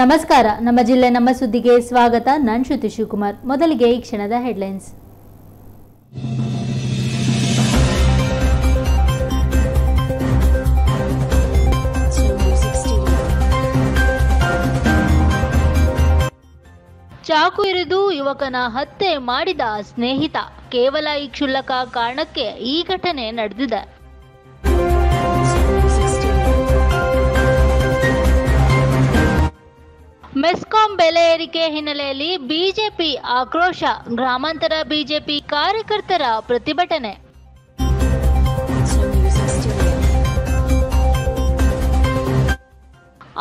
ನಮಸ್ಕಾರ, ನಮ್ಮ ಜಿಲ್ಲೆ ನಮ್ಮ ಸುದ್ದಿಗೆ ಸ್ವಾಗತ. ನಾನು ಶ್ರುತಿ ಶಿವಕುಮಾರ್. ಮೊದಲಿಗೆ ಈ ಕ್ಷಣದ ಹೆಡ್ಲೈನ್ಸ್. ಚಾಕು ಇರಿದು ಯುವಕನ ಹತ್ಯೆ ಮಾಡಿದ ಸ್ನೇಹಿತ. ಕೇವಲ ಈ ಕ್ಷುಲ್ಲಕ ಕಾರಣಕ್ಕೆ ಈ ಘಟನೆ ನಡೆದಿದೆ. ಮೆಸ್ಕಾಂ ಬೆಲೆ ಏರಿಕೆ ಹಿನ್ನೆಲೆಯಲ್ಲಿ ಬಿಜೆಪಿ ಆಕ್ರೋಶ, ಗ್ರಾಮಾಂತರ ಬಿಜೆಪಿ ಕಾರ್ಯಕರ್ತರ ಪ್ರತಿಭಟನೆ.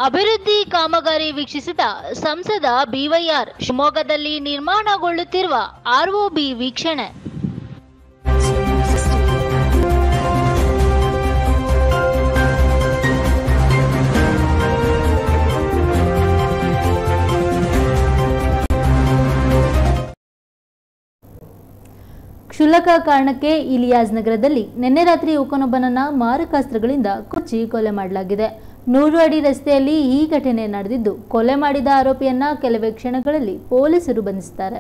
ಅಭಿವೃದ್ಧಿ ಕಾಮಗಾರಿ ವೀಕ್ಷಿಸಿದ ಸಂಸದ ಬಿವೈಆರ್ ಶಿವಮೊಗ್ಗದಲ್ಲಿ ನಿರ್ಮಾಣಗೊಳ್ಳುತ್ತಿರುವ ಆರ್ಒಬಿ ವೀಕ್ಷಣೆ. ಕ್ಷುಲ್ಲಕ ಕಾರಣಕ್ಕೆ ಇಲಿಯಾಸ್ ನಗರದಲ್ಲಿ ನಿನ್ನೆ ರಾತ್ರಿ ಯುವಕನೊಬ್ಬನನ್ನ ಮಾರಕಾಸ್ತ್ರಗಳಿಂದ ಕೊಚ್ಚಿ ಕೊಲೆ ಮಾಡಲಾಗಿದೆ. ನೂರು ಅಡಿ ರಸ್ತೆಯಲ್ಲಿ ಈ ಘಟನೆ ನಡೆದಿದ್ದು, ಕೊಲೆ ಮಾಡಿದ ಆರೋಪಿಯನ್ನ ಕೆಲವೇ ಕ್ಷಣಗಳಲ್ಲಿ ಪೊಲೀಸರು ಬಂಧಿಸಿದ್ದಾರೆ.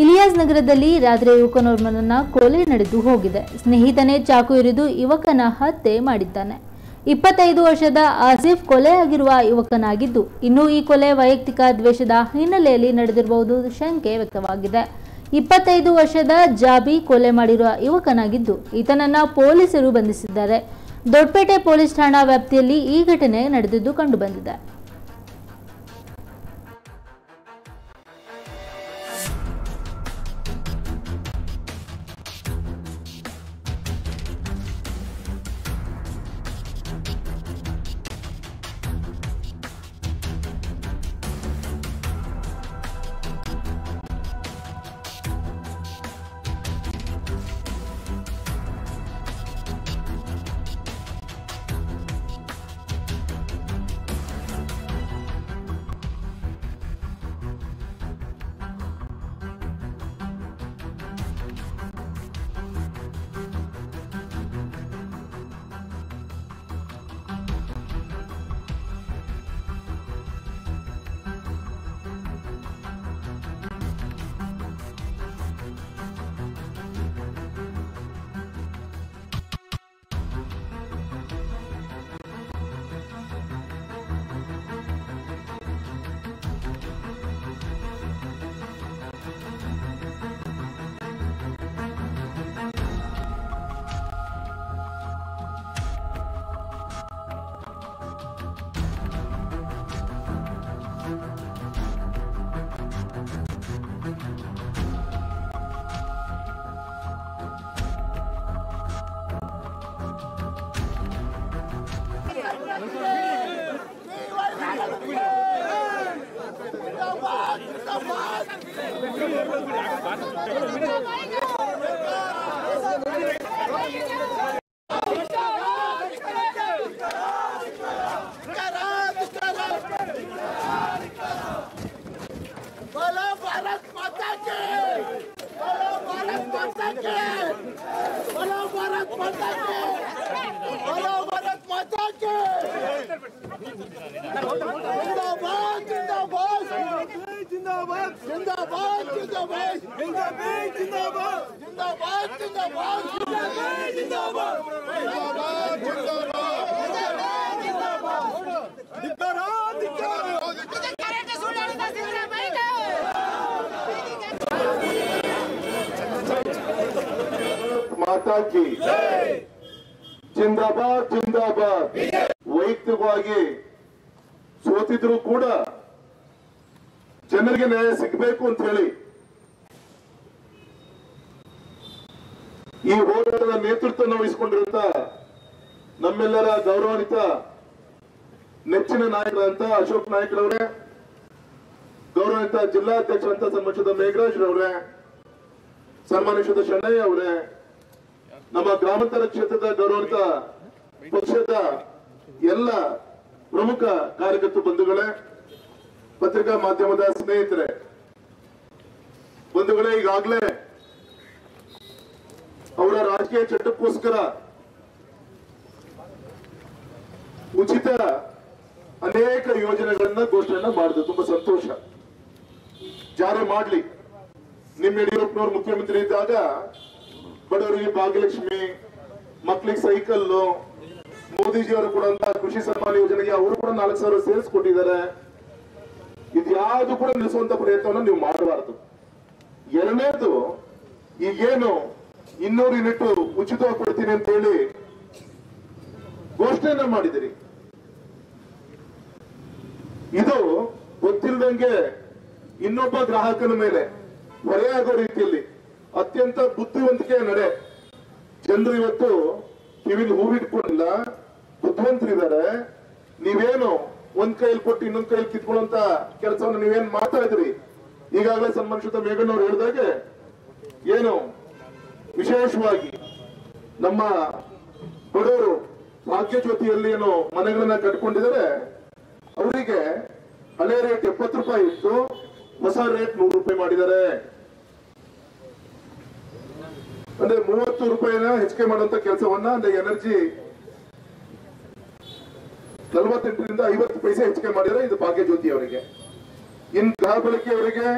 ಇಲಿಯಾಸ್ ನಗರದಲ್ಲಿ ರಾತ್ರಿ ಯುವಕನೊಬ್ಬನನ್ನ ಕೊಲೆ ನಡೆದು ಹೋಗಿದೆ. ಸ್ನೇಹಿತನೇ ಚಾಕು ಇರಿದು ಯುವಕನ ಹತ್ಯೆ ಮಾಡಿದ್ದಾನೆ. ಇಪ್ಪತ್ತೈದು ವರ್ಷದ ಆಸಿಫ್ ಕೊಲೆಯಾಗಿರುವ ಯುವಕನಾಗಿದ್ದು, ಇನ್ನು ಈ ಕೊಲೆ ವೈಯಕ್ತಿಕ ದ್ವೇಷದ ಹಿನ್ನೆಲೆಯಲ್ಲಿ ನಡೆದಿರಬಹುದು ಶಂಕೆ ವ್ಯಕ್ತವಾಗಿದೆ. ಇಪ್ಪತ್ತೈದು ವರ್ಷದ ಜಾಬಿ ಕೊಲೆ ಮಾಡಿರುವ ಯುವಕನಾಗಿದ್ದು, ಈತನನ್ನ ಪೊಲೀಸರು ಬಂಧಿಸಿದ್ದಾರೆ. ದೊಡ್ಡಪೇಟೆ ಪೊಲೀಸ್ ಠಾಣಾ ವ್ಯಾಪ್ತಿಯಲ್ಲಿ ಈ ಘಟನೆ ನಡೆದಿದ್ದು ಕಂಡುಬಂದಿದೆ. ಕಿ ಜಿಂದಾಬಾದ್ ಜಿಂದಾಬಾದ್. ವೈಯಕ್ತಿಕವಾಗಿ ಸೋತಿದ್ರು ಕೂಡ ಜನರಿಗೆ ನ್ಯಾಯ ಸಿಗಬೇಕು ಅಂತ ಹೇಳಿ ಈ ಹೋರಾಟದ ನೇತೃತ್ವವನ್ನು ವಹಿಸಿಕೊಂಡಿರುವಂತ ನಮ್ಮೆಲ್ಲರ ಗೌರವಾನ್ವಿತ ನೆಚ್ಚಿನ ನಾಯಕರಂತ ಅಶೋಕ್ ನಾಯ್ಕರವರೇ ಜಿಲ್ಲಾ ಜಿಲ್ಲಾಧ್ಯಕ್ಷರಂತ ಸಮಕ್ಷದ ಮೇಘರಾಜ್ ರವರೇ ಸನ್ಮಾನಿಸಿದ ಶಣ್ಣಯ್ಯ ಅವರೇ, ನಮ್ಮ ಗ್ರಾಮಾಂತರ ಕ್ಷೇತ್ರದ ಗೌರವಾನ್ವಿತ ಪಕ್ಷದ ಎಲ್ಲ ಪ್ರಮುಖ ಕಾರ್ಯಕರ್ತ ಬಂಧುಗಳೇ, ಪತ್ರಿಕಾ ಮಾಧ್ಯಮದ ಸ್ನೇಹಿತರೆ, ಬಂಧುಗಳೇ, ಈಗಾಗಲೇ ರಾಜಕೀಯ ಚಟಕ್ಕೋಸ್ಕರ ಉಚಿತ ಅನೇಕ ಯೋಜನೆಗಳನ್ನ ಘೋಷಣೆಯನ್ನ ಮಾಡಿದ್ರು. ತುಂಬಾ ಸಂತೋಷ. ಜಾರಿ ಮಾಡ್ಲಿ. ನಿಮ್ ಯಡಿಯೂರಪ್ಪನವ್ರು ಮುಖ್ಯಮಂತ್ರಿ ಇದ್ದಾಗ ಬಡವರಿಗೆ ಭಾಗ್ಯಲಕ್ಷ್ಮಿ, ಮಕ್ಳಿಗೆ ಸೈಕಲ್ ಮೋದಿಜಿಯವರು ಕೂಡ ಕೃಷಿ ಸನ್ಮಾನ ಯೋಜನೆಗೆ ಅವರು ಕೂಡ ನಾಲ್ಕು ಸಾವಿರ ಸೇರಿಸ್ಕೊಟ್ಟಿದ್ದಾರೆ. ಇದ್ಯಾವುದು ಕೂಡ ನಿಲ್ಲಿಸುವಂತ ಪ್ರಯತ್ನವನ್ನು ನೀವು ಮಾಡಬಾರದು. ಎರಡನೇದು, ಈಗೇನು ಇನ್ನೂರು ಯೂನಿಟ್ ಉಚಿತವಾಗಿ ಕೊಡ್ತೀನಿ ಅಂತ ಹೇಳಿ ಘೋಷಣೆಯನ್ನ ಮಾಡಿದಿರಿ ಇದು ಗೊತ್ತಿಲ್ಲದಂಗೆ ಇನ್ನೊಬ್ಬ ಗ್ರಾಹಕನ ಮೇಲೆ ಹೊರೆಯಾಗೋ ರೀತಿಯಲ್ಲಿ ಅತ್ಯಂತ ಬುದ್ಧಿವಂತಿಕೆಯ ನಡೆ. ಜನರು ಇವತ್ತು ಕಿವಿಲಿ ಹೂವಿಟ್ಕೊಂಡಿಲ್ಲ ಬುದ್ಧಿವಂತರಿದ್ದಾರೆ. ನೀವೇನು ಒಂದ್ ಕೈಯಲ್ಲಿ ಕೊಟ್ಟು ಇನ್ನೊಂದ್ ಕೈಯಲ್ಲಿ ಕಿತ್ಕೊಳ್ಳುವಂತ ಕೆಲಸವನ್ನು ನೀವೇನ್ ಮಾಡ್ತಾ ಇದ್ರಿ ಈಗಾಗಲೇ ಸಂಬಂಧಿಸಿದ ಮೇಘಣ್ಣವ್ರು ಹೇಳಿದಾಗೆ ಏನು ವಿಶೇಷವಾಗಿ ನಮ್ಮ ಬಡವರು ಭಾಗ್ಯ ಜ್ಯೋತಿಯಲ್ಲಿ ಏನು ಮನೆಗಳನ್ನ ಕಟ್ಕೊಂಡಿದ್ದಾರೆ, ಅವರಿಗೆ ಹಳೆ ರೇಟ್ ಎಪ್ಪತ್ತು ರೂಪಾಯಿ ಇತ್ತು, ಹೊಸ ರೇಟ್ ನೂರು ರೂಪಾಯಿ ಮಾಡಿದ್ದಾರೆ. ಅಂದ್ರೆ ಮೂವತ್ತು ರೂಪಾಯಿನ ಹೆಚ್ಚಿಗೆ ಮಾಡುವಂತ ಕೆಲಸವನ್ನ, ಅಂದ್ರೆ ಎನರ್ಜಿ ನಲವತ್ತೆಂಟರಿಂದ ಐವತ್ತು ಪೈಸೆ ಹೆಚ್ಚಿಗೆ ಮಾಡಿದರೆ ಇದು ಭಾಗ್ಯ ಜ್ಯೋತಿ ಅವರಿಗೆ ಇನ್ ಗೃಹ ಬಳಕೆಯವರಿಗೆ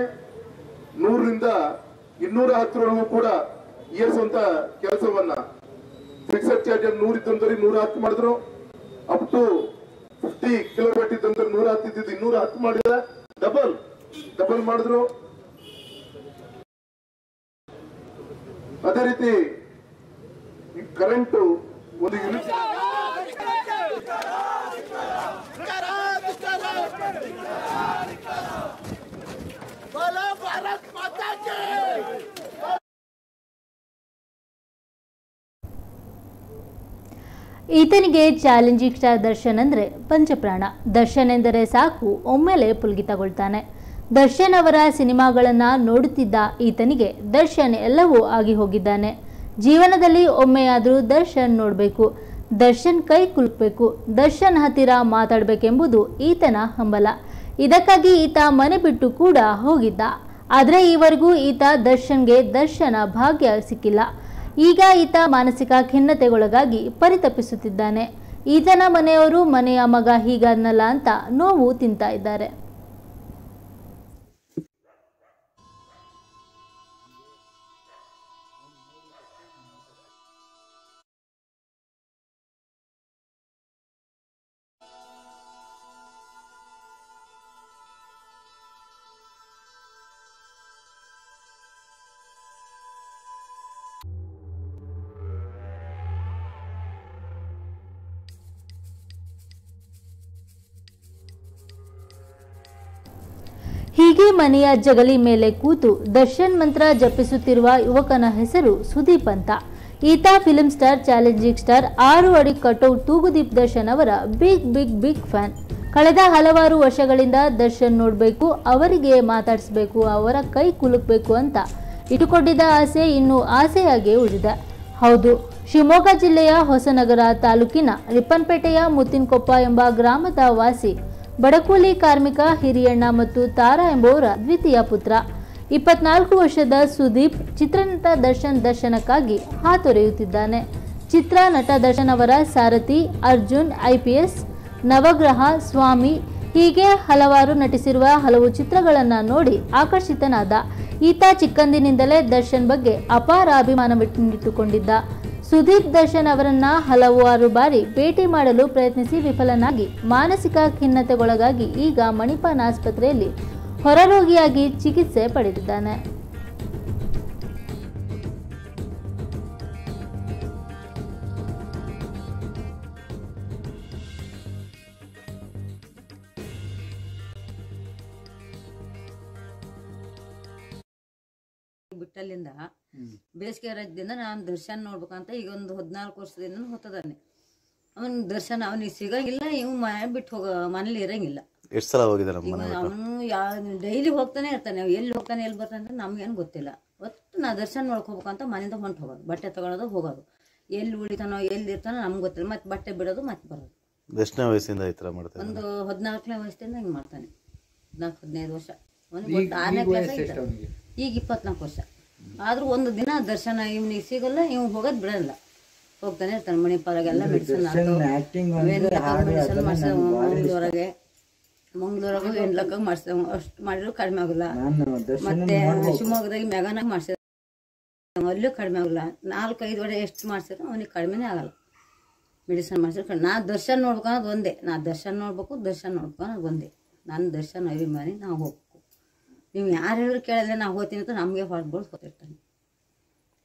ನೂರರಿಂದ ಇನ್ನೂರ ಹತ್ತರವರೆಗೂ ಕೂಡ ಏರಿಸುವಂತ ಕೆಲಸವನ್ನ ಫಿಕ್ಸೆಡ್ ಚಾರ್ಜ್ ನೂರ ನೂರ ಹತ್ತು ಮಾಡಿದ್ರು. ಅಪ್ ಟು ಫಿಫ್ಟಿ ಕಿಲೋಮೀಟರ್ ಇದ್ದಂದ್ರೆ ನೂರ ಹತ್ತು ಇದ್ದಿದ್ದು ಇನ್ನೂರ ಹತ್ತು ಮಾಡಿದ ಡಬಲ್ ಡಬಲ್ ಮಾಡಿದ್ರು. ಅದೇ ರೀತಿ ಕರೆಂಟ್ ಒಂದು ಯೂನಿಟ್ ಈತನಿಗೆ ಚಾಲೆಂಜಿಂಗ್ ಸ್ಟಾರ್ ದರ್ಶನ್ ಅಂದರೆ ಪಂಚಪ್ರಾಣ. ದರ್ಶನ್ ಎಂದರೆ ಸಾಕು, ಒಮ್ಮೆಲೆ ಪುಲ್ಗಿತಗೊಳ್ತಾನೆ ದರ್ಶನ್ ಅವರ ಸಿನಿಮಾಗಳನ್ನು ನೋಡುತ್ತಿದ್ದ ಈತನಿಗೆ ದರ್ಶನ್ ಎಲ್ಲವೂ ಆಗಿ ಹೋಗಿದ್ದಾನೆ. ಜೀವನದಲ್ಲಿ ಒಮ್ಮೆಯಾದರೂ ದರ್ಶನ್ ನೋಡಬೇಕು, ದರ್ಶನ್ ಕೈ ಕುಲುಕಬೇಕು, ದರ್ಶನ್ ಹತ್ತಿರ ಮಾತಾಡಬೇಕೆಂಬುದು ಈತನ ಹಂಬಲ. ಇದಕ್ಕಾಗಿ ಈತ ಮನೆ ಬಿಟ್ಟು ಕೂಡ ಹೋಗಿದ್ದ. ಆದರೆ ಈವರೆಗೂ ಈತ ದರ್ಶನ್ಗೆ ದರ್ಶನ ಭಾಗ್ಯ ಸಿಕ್ಕಿಲ್ಲ. ಈಗ ಈತ ಮಾನಸಿಕ ಖಿನ್ನತೆಗೊಳಗಾಗಿ ಪರಿತಪಿಸುತ್ತಿದ್ದಾನೆ. ಈತನ ಮನೆಯವರು ಮನೆಯ ಮಗ ಹೀಗನ್ನಲ್ಲ ಅಂತ ನೋವು ತಿಂತಾ ಇದ್ದಾರೆ. ಹೀಗೆ ಮನೆಯ ಜಗಲಿ ಮೇಲೆ ಕೂತು ದರ್ಶನ್ ಮಂತ್ರ ಜಪಿಸುತ್ತಿರುವ ಯುವಕನ ಹೆಸರು ಸುದೀಪ್ ಅಂತ. ಈತ ಫಿಲ್ಮ್ ಸ್ಟಾರ್, ಚಾಲೆಂಜಿಂಗ್ ಸ್ಟಾರ್, ಆರು ಅಡಿ ಕಟೌಟ್ ತೂಗುದೀಪ್ ದರ್ಶನ್ ಅವರ ಬಿಗ್ ಬಿಗ್ ಬಿಗ್ ಫ್ಯಾನ್. ಕಳೆದ ಹಲವಾರು ವರ್ಷಗಳಿಂದ ದರ್ಶನ್ ನೋಡಬೇಕು, ಅವರಿಗೆ ಮಾತಾಡಿಸ್ಬೇಕು, ಅವರ ಕೈ ಕುಲುಕಬೇಕು ಅಂತ ಇಟ್ಟುಕೊಂಡಿದ್ದ ಆಸೆ ಇನ್ನು ಆಸೆಯಾಗಿ ಉಳಿದಿದೆ. ಹೌದು, ಶಿವಮೊಗ್ಗ ಜಿಲ್ಲೆಯ ಹೊಸನಗರ ತಾಲೂಕಿನ ರಿಪ್ಪನ್ಪೇಟೆಯ ಮುತ್ತಿನಕೊಪ್ಪ ಎಂಬ ಗ್ರಾಮದ ವಾಸಿ ಬಡಕೂಲಿ ಕಾರ್ಮಿಕ ಹಿರಿಯಣ್ಣ ಮತ್ತು ತಾರಾ ಎಂಬುವರ ದ್ವಿತೀಯ ಪುತ್ರ. ಇಪ್ಪತ್ನಾಲ್ಕು ವರ್ಷದ ಸುದೀಪ್ ಚಿತ್ರನಟ ದರ್ಶನ್ ದರ್ಶನಕ್ಕಾಗಿ ಹಾತೊರೆಯುತ್ತಿದ್ದಾನೆ. ಚಿತ್ರ ನಟ ದರ್ಶನ್ ಅವರ ಸಾರಥಿ ಅರ್ಜುನ್ ಐಪಿಎಸ್ ನವಗ್ರಹ ಸ್ವಾಮಿ ಹೀಗೆ ಹಲವಾರು ನಟಿಸಿರುವ ಹಲವು ಚಿತ್ರಗಳನ್ನು ನೋಡಿ ಆಕರ್ಷಿತನಾದ. ಈತ ಚಿಕ್ಕಂದಿನಿಂದಲೇ ದರ್ಶನ್ ಬಗ್ಗೆ ಅಪಾರ ಅಭಿಮಾನವಿಟ್ಟುಕೊಂಡಿದ್ದ. ಸುದೀಪ್ ದರ್ಶನ್ ಅವರನ್ನ ಹಲವಾರು ಬಾರಿ ಭೇಟಿ ಮಾಡಲು ಪ್ರಯತ್ನಿಸಿ ವಿಫಲನಾಗಿ ಮಾನಸಿಕ ಖಿನ್ನತೆಗೊಳಗಾಗಿ ಈಗ ಮಣಿಪಾನ್ ಆಸ್ಪತ್ರೆಯಲ್ಲಿ ಹೊರರೋಗಿಯಾಗಿ ಚಿಕಿತ್ಸೆ ಪಡೆದಿದ್ದಾನೆ. ಬಿಟ್ಟಲ್ಲಿಂದ ಬೇಸಿಗೆ ರಜದಿಂದ ನಾನು ದರ್ಶನ್ ನೋಡ್ಬೇಕಂತ ಈಗ ಒಂದು ಹದಿನಾಲ್ಕು ವರ್ಷದಿಂದ ಹೊತ್ತದಾನೆ. ಅವನ್ ದರ್ಶನ ಅವನಿಗೆ ಸಿಗಂಗಿಲ್ಲ ಇವ್ ಮನೆ ಬಿಟ್ಟು ಹೋಗ ಮನೇಲಿ ಇರಂಗಿಲ್ಲ. ಎಷ್ಟು ಸಲ ಹೋಗಿದ್ದಾರೆ ಅವನು ಯಾವ ಡೈಲಿ ಹೋಗ್ತಾನೆ ಇರ್ತಾನೆ ಅವ್ ಎಲ್ಲಿ ಹೋಗ್ತಾನೆ ಎಲ್ಲಿ ಬರ್ತಾನೆ ಅಂತ ನಮ್ಗೇನು ಗೊತ್ತಿಲ್ಲ. ಒಟ್ಟು ನಾ ದರ್ಶನ ನೋಡ್ಕೋಬೇಕು ಅಂತ ಮನೆಯಿಂದ ಹೊಂಟು ಹೋಗೋದು ಬಟ್ಟೆ ತಗೊಳೋದು ಹೋಗೋದು. ಎಲ್ಲಿ ಉಳಿತಾನೋ ಎಲ್ಲಿ ಇರ್ತಾನೋ ನಮ್ಗೆ ಗೊತ್ತಿಲ್ಲ ಮತ್ತೆ ಬಟ್ಟೆ ಬಿಡೋದು ಮತ್ತೆ ಬರೋದು. ಎಷ್ಟನೇ ವಯಸ್ಸಿಂದ ಈ ಥರ ಮಾಡ್ತಾನೆ ಒಂದು ಹದಿನಾಲ್ಕನೇ ವಯಸ್ಸಿಂದ ಹಿಂಗೆ ಮಾಡ್ತಾನೆ. ಹದಿನಾಲ್ಕು ಹದಿನೈದು ವರ್ಷ. ಅವ್ನಿಗೆ ಒಂದು ಆರನೇ ಕ್ಲಾಸ್ ಈಗ ಇಪ್ಪತ್ನಾಲ್ಕು ವರ್ಷ. ಆದ್ರೂ ಒಂದು ದಿನ ದರ್ಶನ ಇವ್ನಿಗೆ ಸಿಗಲ್ಲ ಇವ್ ಹೋಗೋದು ಬಿಡಲ್ಲ. ಹೋಗ್ತಾನೆ ಇರ್ತಾನೆ ಮಣಿಪಾಲಾಗೆಲ್ಲ ಮೆಡಿಸಿನ್ ಮೆಡಿಸಿನ್ ಮಾಡ್ಸ ಮಂಗ್ಳೂರಾಗೆ? ಮಂಗ್ಳೂರಾಗ ಎಂಟ್ಲಕ್ಕ ಮಾಡ್ಸ ಅಷ್ಟು ಮಾಡಿದ್ರು ಕಡಿಮೆ ಆಗಲ್ಲ ಮತ್ತೆ ಶಿವಮೊಗ್ಗದಾಗ ಮೆಗಾನಾಗ ಮಾಡ್ಸಿದ. ಅಲ್ಲೂ ಕಡಿಮೆ ಆಗಲ್ಲ ನಾಲ್ಕೈದು ವಡೆ ಎಷ್ಟು ಮಾಡ್ಸಿದ್ರು ಅವನಿಗೆ ಕಡಿಮೆನೇ ಆಗಲ್ಲ. ಮೆಡಿಸನ್ ಮಾಡ್ಸಿದ್ರೆ ನಾ ದರ್ಶನ ನೋಡ್ಬೇಕು ಅನ್ನೋದು ಒಂದೇ. ನಾ ದರ್ಶನ ನೋಡ್ಬೇಕು ದರ್ಶನ ನೋಡ್ಬೇಕು ಅನ್ನೋದು ಒಂದೇ. ನಾನು ದರ್ಶನ ಅಭಿಮಾನಿ ನಾವು ಹೋಗ್ಬೇಕು ನೀವು ಯಾರು ಹೇಳಿದ್ರು ಕೇಳಿದ್ರೆ ನಾವು ಹೋಗ್ತೀನಿ ಅಂತ ನಮಗೆ ಹೊರಡ್ಬೋದು ಹೋಗ್ತಿರ್ತಾನೆ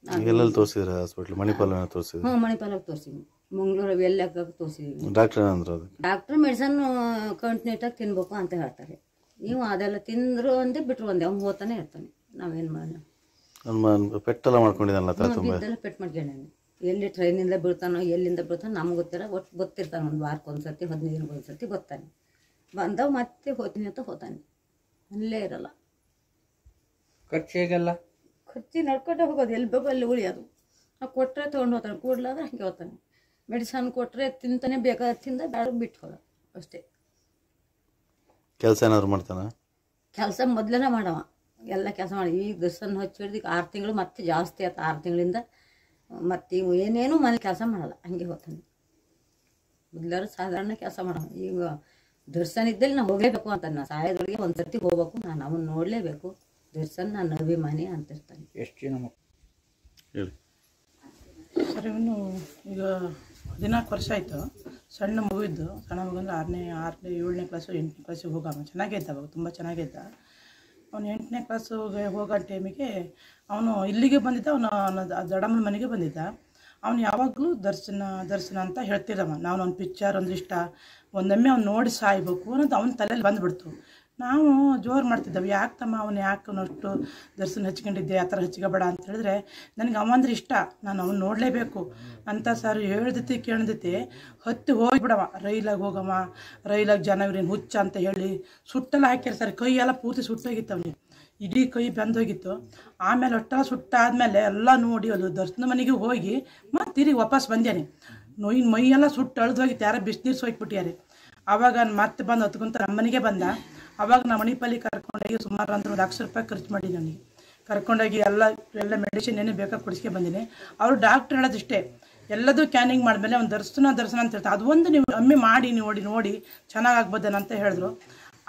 ಈಗ ಎಲ್ಲೆಲ್ಲಿ ತೋರಿಸಿದ್ರ ಹಾಸ್ಪಿಟ್ಲ್ ಮಣಿಪಾಲನ ತೋರಿಸಿದ್ರು? ಹ್ಞೂ ಮಣಿಪಾಲಕ್ಕೆ ತೋರಿಸಿದ್ವಿ ಮಂಗಳೂರು ಎಲ್ಲಕ್ಕೆ ತೋರಿಸಿದ್ವಿ ಡಾಕ್ಟರ್ ಅಂದ್ರೆ ಅದು? ಡಾಕ್ಟ್ರ್ ಮೆಡಿಸನ್ ಕಂಟಿನ್ಯೂಟಾಗಿ ತಿನ್ಬೇಕು ಅಂತ ಹೇಳ್ತಾರೆ. ನೀವು ಅದೆಲ್ಲ ತಿಂದ್ರು ಒಂದೇ ಬಿಟ್ರು ಒಂದೇ. ಅವ್ನು ಹೋಗ್ತಾನೆ ಇರ್ತಾನೆ. ನಾವೇನು ಮಾಡೋಣ ನನ್ನ ಪೆಟ್ಟೆಲ್ಲ ಮಾಡ್ಕೊಂಡಿದ್ದಾನಲ್ಲ ತರ ತುಂಬ? ಬಿದ್ದೆಲ್ಲ ಪೆಟ್ಟು ಮಾಡ್ಕೊಂಡಾನೆ ಎಲ್ಲಿ ಟ್ರೈನಿಂದ ಬೀಳ್ತಾನೋ ಎಲ್ಲಿಂದ ಬೀಳ್ತಾನೋ ನಮ್ಗೆ ಗೊತ್ತಿಲ್ಲ ಒಟ್ಟು ಗೊತ್ತಿರ್ತಾನೆ. ಒಂದು ವಾರಕ್ಕೆ ಒಂದು ಸರ್ತಿ ಹದಿನೈದು ದಿನಕ್ಕೆ ಒಂದು ಸರ್ತಿ ಗೊತ್ತಾನೆ ಬಂದವ ಮತ್ತೆ ಹೋಗ್ತೀನಿ ಅಂತ ಹೋತಾನೆ ಅಲ್ಲೇ ಇರಲ್ಲ. ಖರ್ಚು ಹೇಗೆಲ್ಲ? ಖರ್ಚು ನಡ್ಕೊಂಡೆ ಹೋಗೋದು ಎಲ್ಲಿ ಬೇಕೋ ಅಲ್ಲಿ ಉಳಿಯೋದು. ನಾವು ಕೊಟ್ಟರೆ ತೊಗೊಂಡು ಹೋಗ್ತಾನೆ ಕೂಡ್ಲಾದ್ರೆ ಹಂಗೆ ಹೋಗ್ತಾನೆ. ಮೆಡಿಸನ್ ಕೊಟ್ಟರೆ ತಿಂತಾನೆ ಬೇಕಾದ ತಿಂದ ಬೇಡ ಬಿಟ್ಟು ಹೋದ ಅಷ್ಟೇ. ಕೆಲಸ ಏನಾದ್ರು ಮಾಡ್ತಾನ? ಕೆಲಸ ಮೊದಲೇನೆ ಮಾಡವ. ಎಲ್ಲ ಕೆಲಸ ಮಾಡಿ. ಈಗ ದರ್ಶನ ಹಚ್ಚಿ ಹಿಡ್ದು ಈಗ ಆರು ತಿಂಗಳು ಮತ್ತೆ ಜಾಸ್ತಿ ಆಯ್ತು ಆರು ತಿಂಗಳಿಂದ. ಮತ್ತೆ ಇವು ಏನೇನು ಮನೆ ಕೆಲಸ ಮಾಡಲ್ಲ ಹಂಗೆ ಹೋಗ್ತಾನೆ. ಮೊದಲಾರು ಸಾಧಾರಣ ಕೆಲಸ ಮಾಡವ. ಈಗ ದರ್ಶನ ಇದ್ದಲ್ಲಿ ನಾವು ಹೋಗಲೇಬೇಕು ಅಂತ ನಾನು ಸಾಯದೊಳಗೆ ಒಂದು ಸರ್ತಿ ಹೋಗ್ಬೇಕು ನಾನು ಅವನ್ನ ನೋಡಲೇಬೇಕು. ದರ್ಶನ್ ನನ್ನ ಅಭಿಮಾನಿ ಅಂತಿರ್ತಾನೆ. ಎಷ್ಟು ಜನ ಮಕ್ಕಳು ಹೇಳಿ. ಸರ್ ಇವನು ಈಗ ಹದಿನಾಲ್ಕು ವರ್ಷ ಆಯಿತು. ಸಣ್ಣ ಮಗುವಿದ್ದು. ಸಣ್ಣ ಮಗು ಅಂದರೆ ಆರನೇ ಆರನೇ ಏಳನೇ ಕ್ಲಾಸು ಎಂಟನೇ ಕ್ಲಾಸಿಗೆ ಹೋಗ ಚೆನ್ನಾಗೇ ಇದ್ದ ಅವಾಗ ತುಂಬ ಚೆನ್ನಾಗಿದ್ದ ಅವನು ಎಂಟನೇ ಕ್ಲಾಸಿಗೆ ಹೋಗೋ ಟೈಮಿಗೆ ಅವನು ಇಲ್ಲಿಗೆ ಬಂದಿದ್ದ ಅವನು ದಡಮ್ಮನ ಮನೆಗೆ ಬಂದಿದ್ದ. ಅವನು ಯಾವಾಗಲೂ ದರ್ಶನ ದರ್ಶನ ಅಂತ ಹೇಳ್ತಿದ್ದವ. ನಾನು ಅವ್ನ ಪಿಕ್ಚರ್ ಒಂದು ಇಷ್ಟ ಒಂದೊಮ್ಮೆ ಅವ್ನು ನೋಡಿ ಸಾಯ್ಬೇಕು ಅನ್ನೋದು ಅವನ ತಲೆಯಲ್ಲಿ ಬಂದುಬಿಡ್ತು. ನಾವು ಜೋರು ಮಾಡ್ತಿದ್ದೆವು. ಯಾಕೆ ತಮ್ಮ ಅವನು ಯಾಕೆ ಅವನಷ್ಟು ದರ್ಶನ ಹಚ್ಕೊಂಡಿದ್ದೆ, ಆ ಥರ ಹಚ್ಕೋಬೇಡ ಅಂತ ಹೇಳಿದ್ರೆ ನನಗೆ ಅವಂದ್ರೆ ಇಷ್ಟ. ನಾನು ಅವನು ನೋಡಲೇಬೇಕು. ಅಂತ ಸರ್ ಹೇಳ್ದತಿ, ಕೇಳ್ದತಿ. ಹತ್ತಿ ಹೋಗಿಬಿಡವ. ರೈಲಾಗ ಹೋಗಮ್ಮ ರೈಲಾಗ ಜನ ಇವ್ರೇನು ಹುಚ್ಚ ಅಂತ ಹೇಳಿ ಸುಟ್ಟೆಲ್ಲ ಹಾಕ್ಯಾರ ಸರ್. ಕೈ ಎಲ್ಲ ಪೂರ್ತಿ ಸುಟ್ಟೋಗಿತ್ತು ಅವನಿಗೆ. ಇಡೀ ಕೈ ಬೆಂದೋಗಿತ್ತು. ಆಮೇಲೆ ಒಟ್ಟ ಸುಟ್ಟಾದಮೇಲೆ ಎಲ್ಲ ನೋಡಿ ಅದು ದರ್ಶನ ಮನೆಗೆ ಹೋಗಿ ಮತ್ತೆ ತಿರುಗಿ ವಾಪಸ್ ಬಂದೇನೆ ನೋಯಿನ ಮೈಯೆಲ್ಲ ಸುಟ್ಟು ಅಳ್ದೋಗಿತ್ತು. ಯಾರೋ ಬಿಸಿನೀರು ಸೋಯ್ಬಿಟ್ಟಿಯಾರೆ ಆವಾಗ ಮತ್ತೆ ಬಂದು ಹತ್ಕೊಂತ ನಮ್ಮ ಮನೆಗೆ ಬಂದ. ಅವಾಗ ನಾ ಮಣಿಪಾಲಿ ಕರ್ಕೊಂಡೋಗಿ ಸುಮಾರು ಅಂದ್ರೆ ಒಂದು ಲಕ್ಷ ರೂಪಾಯಿ ಖರ್ಚು ಮಾಡಿ ನನಗೆ ಕರ್ಕೊಂಡೋಗಿ ಎಲ್ಲ ಎಲ್ಲ ಮೆಡಿಸಿನ್ ಏನೇ ಬೇಕಾಗಿ ಕೊಡಿಸ್ಕೆ ಬಂದಿನಿ. ಅವರು ಡಾಕ್ಟ್ರ್ ಹೇಳೋದಿಷ್ಟೇ ಎಲ್ಲದು ಕ್ಯಾನಿಂಗ್ ಮಾಡಿದ್ಮೇಲೆ ಒಂದು ದರ್ಶನ ದರ್ಶನ ಅಂತ ಹೇಳ್ತಾರೆ. ಅದೊಂದು ನೀವು ಒಮ್ಮೆ ಮಾಡಿ, ನೋಡಿ ನೋಡಿ ಚೆನ್ನಾಗಿ ಆಗ್ಬೋದೇನ ಅಂತ ಹೇಳಿದ್ರು.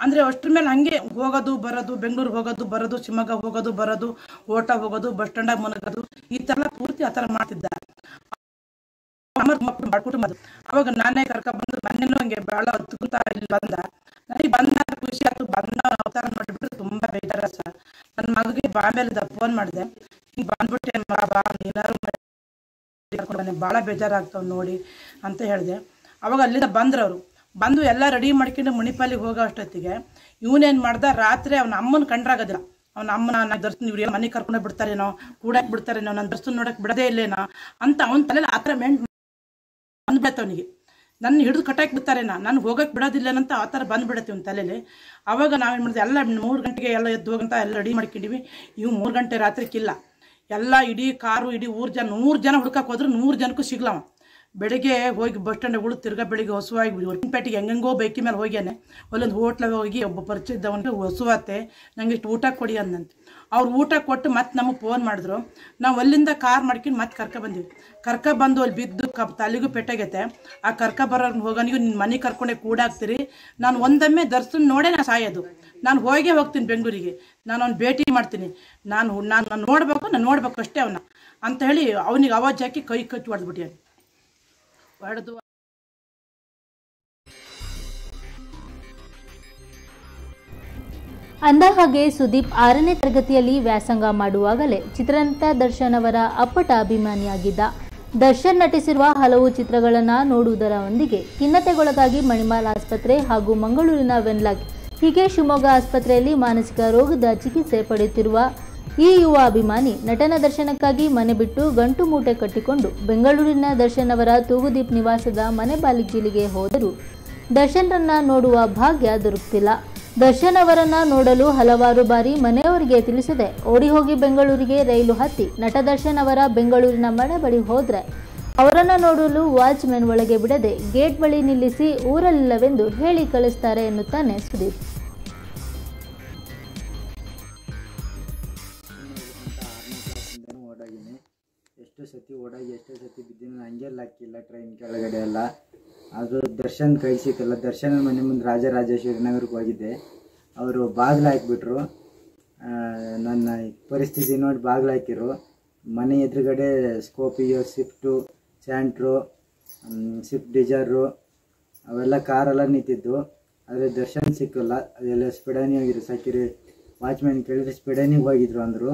ಅಂದರೆ ಅಷ್ಟ್ರ ಮೇಲೆ ಹಂಗೆ ಹೋಗೋದು, ಬರೋದು ಬೆಂಗಳೂರು ಹೋಗೋದು, ಬರೋದು, ಶಿವಮೊಗ್ಗ ಹೋಗೋದು, ಬರೋದು, ಓಟ ಹೋಗೋದು, ಬಸ್ ಸ್ಟ್ಯಾಂಡಾಗ ಮನಗೋದು ಈ ಥರ ಪೂರ್ತಿ ಆ ಥರ ಮಾಡ್ತಿದ್ದ. ಮಾಡ್ಕೊಟ್ಟು ಅವಾಗ ನಾನೇ ಕರ್ಕೊಂಡ್ಬಂದು ಮನೇನು ಹಂಗೆ ಭಾಳ ಹತ್ಕೊಂತ ಇಲ್ಲಿ ಬಂದ ನನಗೆ ಬಂದ ಖುಷಿ ಆಯ್ತು ಬಂದ ಅವತಾರ ನೋಡ್ಬಿಟ್ಟು ತುಂಬಾ ಬೇಜಾರ ಸರ್. ನನ್ನ ಮಗಳಿಗೆ ಬಾಂಬೆಲಿದ್ದ ಫೋನ್ ಮಾಡಿದೆ. ಹಿಂಗೆ ಬಂದ್ಬಿಟ್ಟೆ ಬಾ ನೀನಾರು ಭಾಳ ಬೇಜಾರಾಗ್ತಾವ ನೋಡಿ ಅಂತ ಹೇಳಿದೆ. ಅವಾಗ ಅಲ್ಲಿಂದ ಬಂದ್ರು ಅವರು ಬಂದು ಎಲ್ಲ ರೆಡಿ ಮಾಡ್ಕೊಂಡು ಮುನಿಪಾಲಿಗೆ ಹೋಗೋ ಅಷ್ಟೊತ್ತಿಗೆ ಇವನೇನು ಮಾಡ್ದ? ರಾತ್ರಿ ಅವನ ಅಮ್ಮನ ಕಂಡ್ರಾಗೋದಿಲ್ಲ. ಅವನ ಅಮ್ಮನ ನಾನು ದರ್ಶನ ಇವ್ರು ಮನೆಗೆ ಕರ್ಕೊಂಡು ಬಿಡ್ತಾರೇನೋ ಕೂಡಕ್ಕೆ ಬಿಡ್ತಾರೇನೋ ನನ್ನ ದರ್ಶನ ನೋಡಕ್ಕೆ ಬಿಡದೇ ಇಲ್ಲೇನೋ ಅಂತ ಅವನ ತಲೆಯಲ್ಲಿ ಆ ಥರ ಮೆಂಟ್ ನನ್ನ ಹಿಡಿದು ಕಟ್ಟಾಕಿ ನಾ. ನಾನು ಹೋಗಕ್ಕೆ ಬಿಡೋದಿಲ್ಲನಂತ ಆ ಥರ ಬಂದುಬಿಡತ್ತೆ ಒಂದು ತಲೆಯಲ್ಲಿ ಅವಾಗ ನಾವೇನು ಮಾಡಿದ್ವಿ, ಎಲ್ಲ ಮೂರು ಗಂಟೆಗೆ ಎಲ್ಲ ಎದ್ದು ಹೋಗಂತ ಎಲ್ಲ ರೆಡಿ ಮಾಡ್ಕೊಂಡಿವಿ. ಇವು ಮೂರು ಗಂಟೆ ರಾತ್ರಿಕ್ಕಿಲ್ಲ ಎಲ್ಲ ಇಡೀ ಕಾರು, ಇಡೀ ಊರು ಜನ, ನೂರು ಜನ ಹುಡ್ಕಕ್ಕೆ ಹೋದ್ರು ನೂರು ಜನಕ್ಕೂ ಸಿಗ್ಲವ ಬೆಳಿಗ್ಗೆ ಹೋಗಿ ಬಸ್ ಸ್ಟ್ಯಾಂಡ್ ಉಳಿದು ತಿರ್ಗಾ ಬೆಳಿಗ್ಗೆ ಹೊಸುವಾಗಿ ಹೊರಪೇಟೆಗೆ ಹೆಂಗೆಂಗೋ ಬೈಕಿ ಮೇಲೆ ಹೋಗ್ಯಾನೆ. ಅಲ್ಲೊಂದು ಹೋಟ್ಲಾಗ ಹೋಗಿ ಒಬ್ಬ ಪರಿಚಯ ಇದ್ದವನಿಗೆ ಹೊಸುವತ್ತೆ ನಂಗೆ ಇಷ್ಟು ಊಟ ಕೊಡಿ ಅಂದಂತೆ ಅವ್ರು ಊಟ ಕೊಟ್ಟು ಮತ್ತೆ ನಮಗೆ ಫೋನ್ ಮಾಡಿದ್ರು. ನಾವು ಅಲ್ಲಿಂದ ಕಾರ್ ಮಾಡ್ಕೊಂಡು ಮತ್ತೆ ಕರ್ಕ ಬಂದ್ವಿ. ಕರ್ಕ ಬಂದು ಅಲ್ಲಿ ಬಿದ್ದು ಕಪ್ ತಲೆಗೂ ಪೆಟ್ಟಾಗೈತೆ. ಆ ಕರ್ಕ ಬರೋರ್ನ ಹೋಗೋನಿಗೂ ನಿನ್ನ ಮನೆ ಕರ್ಕೊಂಡೆ ಕೂಡಾಕ್ತೀರಿ ನಾನು ಒಂದೊಮ್ಮೆ ದರ್ಶನ ನೋಡೇ ನಾ ಸಾಯೋದು. ನಾನು ಹೋಗೇ ಹೋಗ್ತೀನಿ ಬೆಂಗಳೂರಿಗೆ. ನಾನು ಅವ್ನು ಭೇಟಿ ಮಾಡ್ತೀನಿ. ನಾನು ನಾನು ನಾನು ನೋಡಬೇಕು, ನಾನು ನೋಡ್ಬೇಕು ಅಷ್ಟೇ ಅವನ್ನ ಅಂತ ಹೇಳಿ ಅವನಿಗೆ ಅವಾಜ್ ಹಾಕಿ ಕೈ ಕಚ್ಚಿ ಹೊಡೆದ್ಬಿಟ್ಟಿ ಹೊಡೆದು ಅಂದಹಾಗೆ ಸುದೀಪ್ ಆರನೇ ತರಗತಿಯಲ್ಲಿ ವ್ಯಾಸಂಗ ಮಾಡುವಾಗಲೇ ಚಿತ್ರನಟ ದರ್ಶನ್ ಅವರ ಅಪ್ಪಟ ಅಭಿಮಾನಿಯಾಗಿದ್ದ. ದರ್ಶನ್ ನಟಿಸಿರುವ ಹಲವು ಚಿತ್ರಗಳನ್ನು ನೋಡುವುದರ ಒಂದಿಗೆ ಖಿನ್ನತೆಗೊಳಗಾಗಿ ಮಣಿಮಾಲ್ ಆಸ್ಪತ್ರೆ ಹಾಗೂ ಮಂಗಳೂರಿನ ವೆನ್ಲಾಕ್, ಹೀಗೆ ಶಿವಮೊಗ್ಗ ಆಸ್ಪತ್ರೆಯಲ್ಲಿ ಮಾನಸಿಕ ರೋಗದ ಚಿಕಿತ್ಸೆ ಪಡೆಯುತ್ತಿರುವ ಈ ಯುವ ಅಭಿಮಾನಿ ನಟನ ದರ್ಶನಕ್ಕಾಗಿ ಮನೆ ಬಿಟ್ಟು ಗಂಟು ಮೂಟೆ ಕಟ್ಟಿಕೊಂಡು ಬೆಂಗಳೂರಿನ ದರ್ಶನ್ ಅವರ ತೂಗುದೀಪ್ ನಿವಾಸದ ಮನೆ ಬಾಗಿಲಿಗೆ ಹೋದರೂ ದರ್ಶನ್ರನ್ನ ನೋಡುವ ಭಾಗ್ಯ ದೊರಕುತ್ತಿಲ್ಲ. ದರ್ಶನ್ ಅವರನ್ನ ನೋಡಲು ಹಲವಾರು ಬಾರಿ ಮನೆಯವರಿಗೆ ತಿಳಿಸದೆ. ಓಡಿ ಹೋಗಿ ಬೆಂಗಳೂರಿಗೆ ರೈಲು ಹತ್ತಿ, ನಟ ದರ್ಶನ್ ಅವರ ಬೆಂಗಳೂರಿನ ಮನೆ ಬಳಿ ಹೋದ್ರೆ ಅವರನ್ನ ನೋಡಲು ವಾಚ್ಮೆನ್ ಒಳಗೆ ಬಿಡದೆ ಗೇಟ್ ಬಳಿ ನಿಲ್ಲಿಸಿ ಊರಲ್ಲಿಲ್ಲವೆಂದು ಹೇಳಿ ಕಳಿಸ್ತಾರೆ ಎನ್ನುತ್ತಾನೆ ಸುದೀಪ್. ಎಷ್ಟು ಸತಿ ಓಡಾಗಿ ಎಷ್ಟೇ ಸತಿ ಬಿದ್ದೀನಿ ಹಂಗೆಲ್ಲ ಹಾಕಿಲ್ಲ ಟ್ರೈನ್ ಕೆಳಗಡೆ ಎಲ್ಲ. ಅದು ದರ್ಶನ್ ಕೈ ಸಿಕ್ಕಲ್ಲ ದರ್ಶನ್ ಮನೆ ಮುಂದೆ ರಾಜರಾಜೇಶ್ವರಿ ನಗರಕ್ಕೆ ಹೋಗಿದ್ದೆ. ಅವರು ಬಾಗಿಲು ಹಾಕಿಬಿಟ್ರು. ನನ್ನ ಪರಿಸ್ಥಿತಿ ನೋಡಿ ಬಾಗಿಲು ಹಾಕಿರು. ಮನೆ ಎದುರುಗಡೆ Scorpio Swift Santro Swift Dzire ಅವೆಲ್ಲ ಕಾರೆಲ್ಲ ನಿಂತಿದ್ದು. ಆದರೆ ದರ್ಶನ್ ಸಿಕ್ಕಲ್ಲ. ಅದೆಲ್ಲ ಸ್ಪೀಡಾನಿ ಹೋಗಿದ್ರು. ಸಾಕಿರಿ ವಾಚ್ಮ್ಯಾನ್ ಕೇಳಿದ್ರೆ ಸ್ಪಿಡಾನಿಗೆ ಹೋಗಿದ್ರು ಅಂದರು.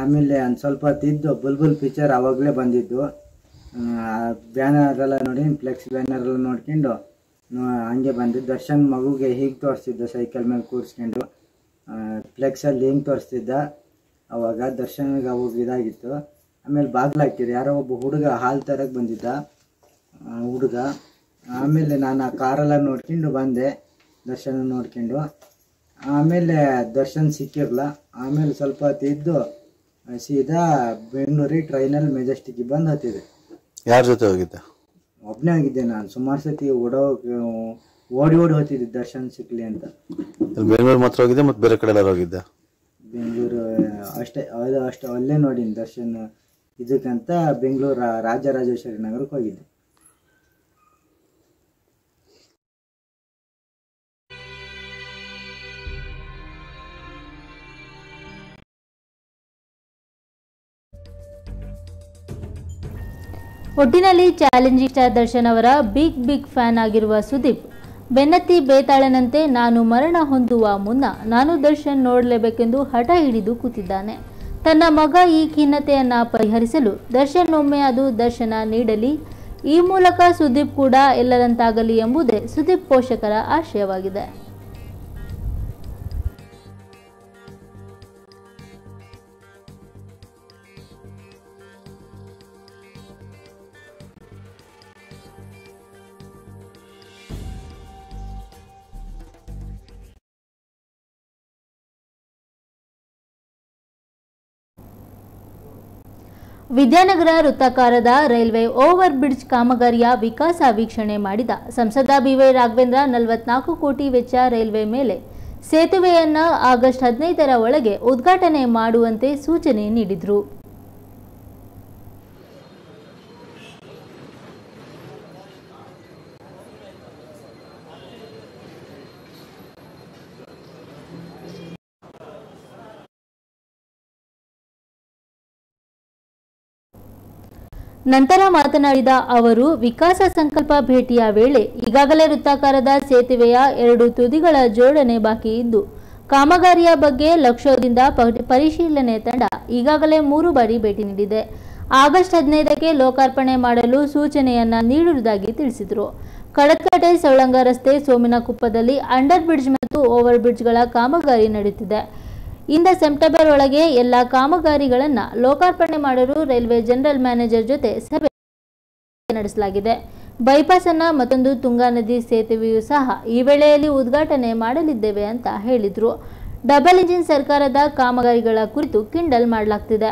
ಆಮೇಲೆ ಒಂದು ಸ್ವಲ್ಪ ಹೊತ್ತಿದ್ದು ಬುಲ್ಬುಲ್ ಪಿಕ್ಚರ್ ಆವಾಗಲೇ ಬಂದಿದ್ದು. ಬ್ಯಾನರ್ ಎಲ್ಲ ನೋಡಿ, ಫ್ಲೆಕ್ಸ್ ಬ್ಯಾನರ್ ಎಲ್ಲ ನೋಡ್ಕೊಂಡು ಹಂಗೆ ಬಂದು ದರ್ಶನ್ ಮಗುಗೆ ಹೀಗೆ ತೋರಿಸ್ತಿದ್ದ ಸೈಕಲ್ ಮೇಲೆ ಕೂರಿಸ್ಕೊಂಡು ಫ್ಲೆಕ್ಸಲ್ಲಿ ಹಿಂಗೆ ತೋರಿಸ್ತಿದ್ದ. ಅವಾಗ ದರ್ಶನ್ಗೆ ಅವಾಗ ಇದಾಗಿತ್ತು. ಆಮೇಲೆ ಬಾಗಿಲು ಹಾಕಿದ್ರು ಯಾರೋ ಒಬ್ಬ ಹುಡುಗ ಹಾಲು ತರಕ್ಕೆ ಬಂದಿದ್ದ. ಹುಡುಗ. ಆಮೇಲೆ ನಾನು ಆ ಕಾರೆಲ್ಲ ನೋಡ್ಕೊಂಡು ಬಂದೆ, ದರ್ಶನ ನೋಡ್ಕೊಂಡು. ಆಮೇಲೆ ದರ್ಶನ್ ಸಿಕ್ಕಿರಲ್ಲ ಆಮೇಲೆ ಸ್ವಲ್ಪ ಹೊತ್ತು ಇದ್ದು, ಸೀದಾ ಬೆಂಗಳೂರಿಗೆ ಟ್ರೈನಲ್ಲಿ ಮೆಜೆಸ್ಟಿಕ್ಕಿಗೆ ಬಂದು ಹತ್ತಿದೆ. ಯಾರ ಜೊತೆ ಹೋಗಿದ್ದೆ? ಒಬ್ಬನೇ ಆಗಿದ್ದೆ ನಾನು. ಸುಮಾರು ಸತಿ ಓಡೋ ಓಡಿ ಓಡಿ ಹೋಗ್ತಿದ್ದೆ. ದರ್ಶನ್ ಸಿಕ್ಲಿ ಅಂತ. ಬೆಂಗಳೂರು ಮಾತ್ರ ಹೋಗಿದ್ದೆ ಮತ್ತೆ ಬೇರೆ ಕಡೆ ಎಲ್ಲಾರು ಹೋಗಿದ್ದೆ? ಬೆಂಗಳೂರು ಅಷ್ಟೇ ಅದು ಅಷ್ಟೇ ಅಲ್ಲೇ ನೋಡಿನಿ ದರ್ಶನ್ ಇದಕ್ಕಂತ ಬೆಂಗಳೂರು ರಾಜರಾಜೇಶ್ವರಿ ನಗರಕ್ಕೆ ಹೋಗಿದ್ದೆ. ಒಟ್ಟಿನಲ್ಲಿ ಚಾಲೆಂಜಿಂಗ್ ಸ್ಟಾರ್ ದರ್ಶನ್ ಅವರ ಬಿಗ್ ಬಿಗ್ ಫ್ಯಾನ್ ಆಗಿರುವ ಸುದೀಪ್, ಬೆನ್ನತ್ತಿ ಬೇತಾಳನಂತೆ ನಾನು ಮರಣ ಹೊಂದುವ ಮುನ್ನ ನಾನು ದರ್ಶನ್ ನೋಡಲೇಬೇಕೆಂದು ಹಠ ಹಿಡಿದು ಕೂತಿದ್ದಾನೆ. ತನ್ನ ಮಗ ಈ ಖಿನ್ನತೆಯನ್ನು ಪರಿಹರಿಸಲು ದರ್ಶನ್ ಒಮ್ಮೆ ಅದು ದರ್ಶನ ನೀಡಲಿ, ಈ ಮೂಲಕ ಸುದೀಪ್ ಕೂಡ ಎಲ್ಲರಂತಾಗಲಿ ಎಂಬುದೇ ಸುದೀಪ್ ಪೋಷಕರ ಆಶಯವಾಗಿದೆ. ವಿದ್ಯಾನಗರ ವೃತ್ತಾಕಾರದ ರೈಲ್ವೆ ಓವರ್ ಬ್ರಿಡ್ಜ್ ಕಾಮಗಾರಿಯ ವಿಕಾಸ ವೀಕ್ಷಣೆ ಮಾಡಿದ ಸಂಸದ ಬಿವೈ ರಾಘವೇಂದ್ರ ನಲವತ್ನಾಲ್ಕು ಕೋಟಿ ವೆಚ್ಚ ರೈಲ್ವೆ ಮೇಲೆ ಸೇತುವೆಯನ್ನು ಆಗಸ್ಟ್ ಹದಿನೈದರ ಒಳಗೆ ಉದ್ಘಾಟನೆ ಮಾಡುವಂತೆ ಸೂಚನೆ ನೀಡಿದರು. ನಂತರ ಮಾತನಾಡಿದ ಅವರು, ವಿಕಾಸ ಸಂಕಲ್ಪ ಭೇಟಿಯ ವೇಳೆ ಈಗಾಗಲೇ ವೃತ್ತಾಕಾರದ ಸೇತುವೆಯ ಎರಡು ತುದಿಗಳ ಜೋಡಣೆ ಬಾಕಿ ಇದ್ದು, ಕಾಮಗಾರಿಯ ಬಗ್ಗೆ ಲಕ್ಷ್ಯದಿಂದ ಪರಿಶೀಲನೆ ತಂಡ ಈಗಾಗಲೇ ಮೂರು ಬಾರಿ ಭೇಟಿ ನೀಡಿದೆ. ಆಗಸ್ಟ್ ಹದಿನೈದಕ್ಕೆ ಲೋಕಾರ್ಪಣೆ ಮಾಡಲು ಸೂಚನೆಯನ್ನ ನೀಡುವುದಾಗಿ ತಿಳಿಸಿದರು. ಕಡತ್ಕಟೆ ಸವಳಂಗ ರಸ್ತೆ ಸೋಮಿನಕುಪ್ಪದಲ್ಲಿ ಅಂಡರ್ ಬ್ರಿಡ್ಜ್ ಮತ್ತು ಓವರ್ ಬ್ರಿಡ್ಜ್ಗಳ ಕಾಮಗಾರಿ ನಡೆಯುತ್ತಿದೆ. ಇಂದ ಸೆಪ್ಟೆಂಬರ್ ಒಳಗೆ ಎಲ್ಲ ಕಾಮಗಾರಿಗಳನ್ನು ಲೋಕಾರ್ಪಣೆ ಮಾಡಲು ರೈಲ್ವೆ ಜನರಲ್ ಮ್ಯಾನೇಜರ್ ಜೊತೆ ಸಭೆ ನಡೆಸಲಾಗಿದೆ. ಬೈಪಾಸ್ ಅನ್ನ ಮತ್ತೊಂದು ತುಂಗಾ ನದಿ ಸೇತುವೆಯೂ ಸಹ ಈ ವೇಳೆಯಲ್ಲಿ ಉದ್ಘಾಟನೆ ಮಾಡಲಿದ್ದೇವೆ ಅಂತ ಹೇಳಿದ್ರು. ಡಬಲ್ ಇಂಜಿನ್ ಸರ್ಕಾರದ ಕಾಮಗಾರಿಗಳ ಕುರಿತು ಕಿಂಡಲ್ ಮಾಡಲಾಗ್ತಿದೆ.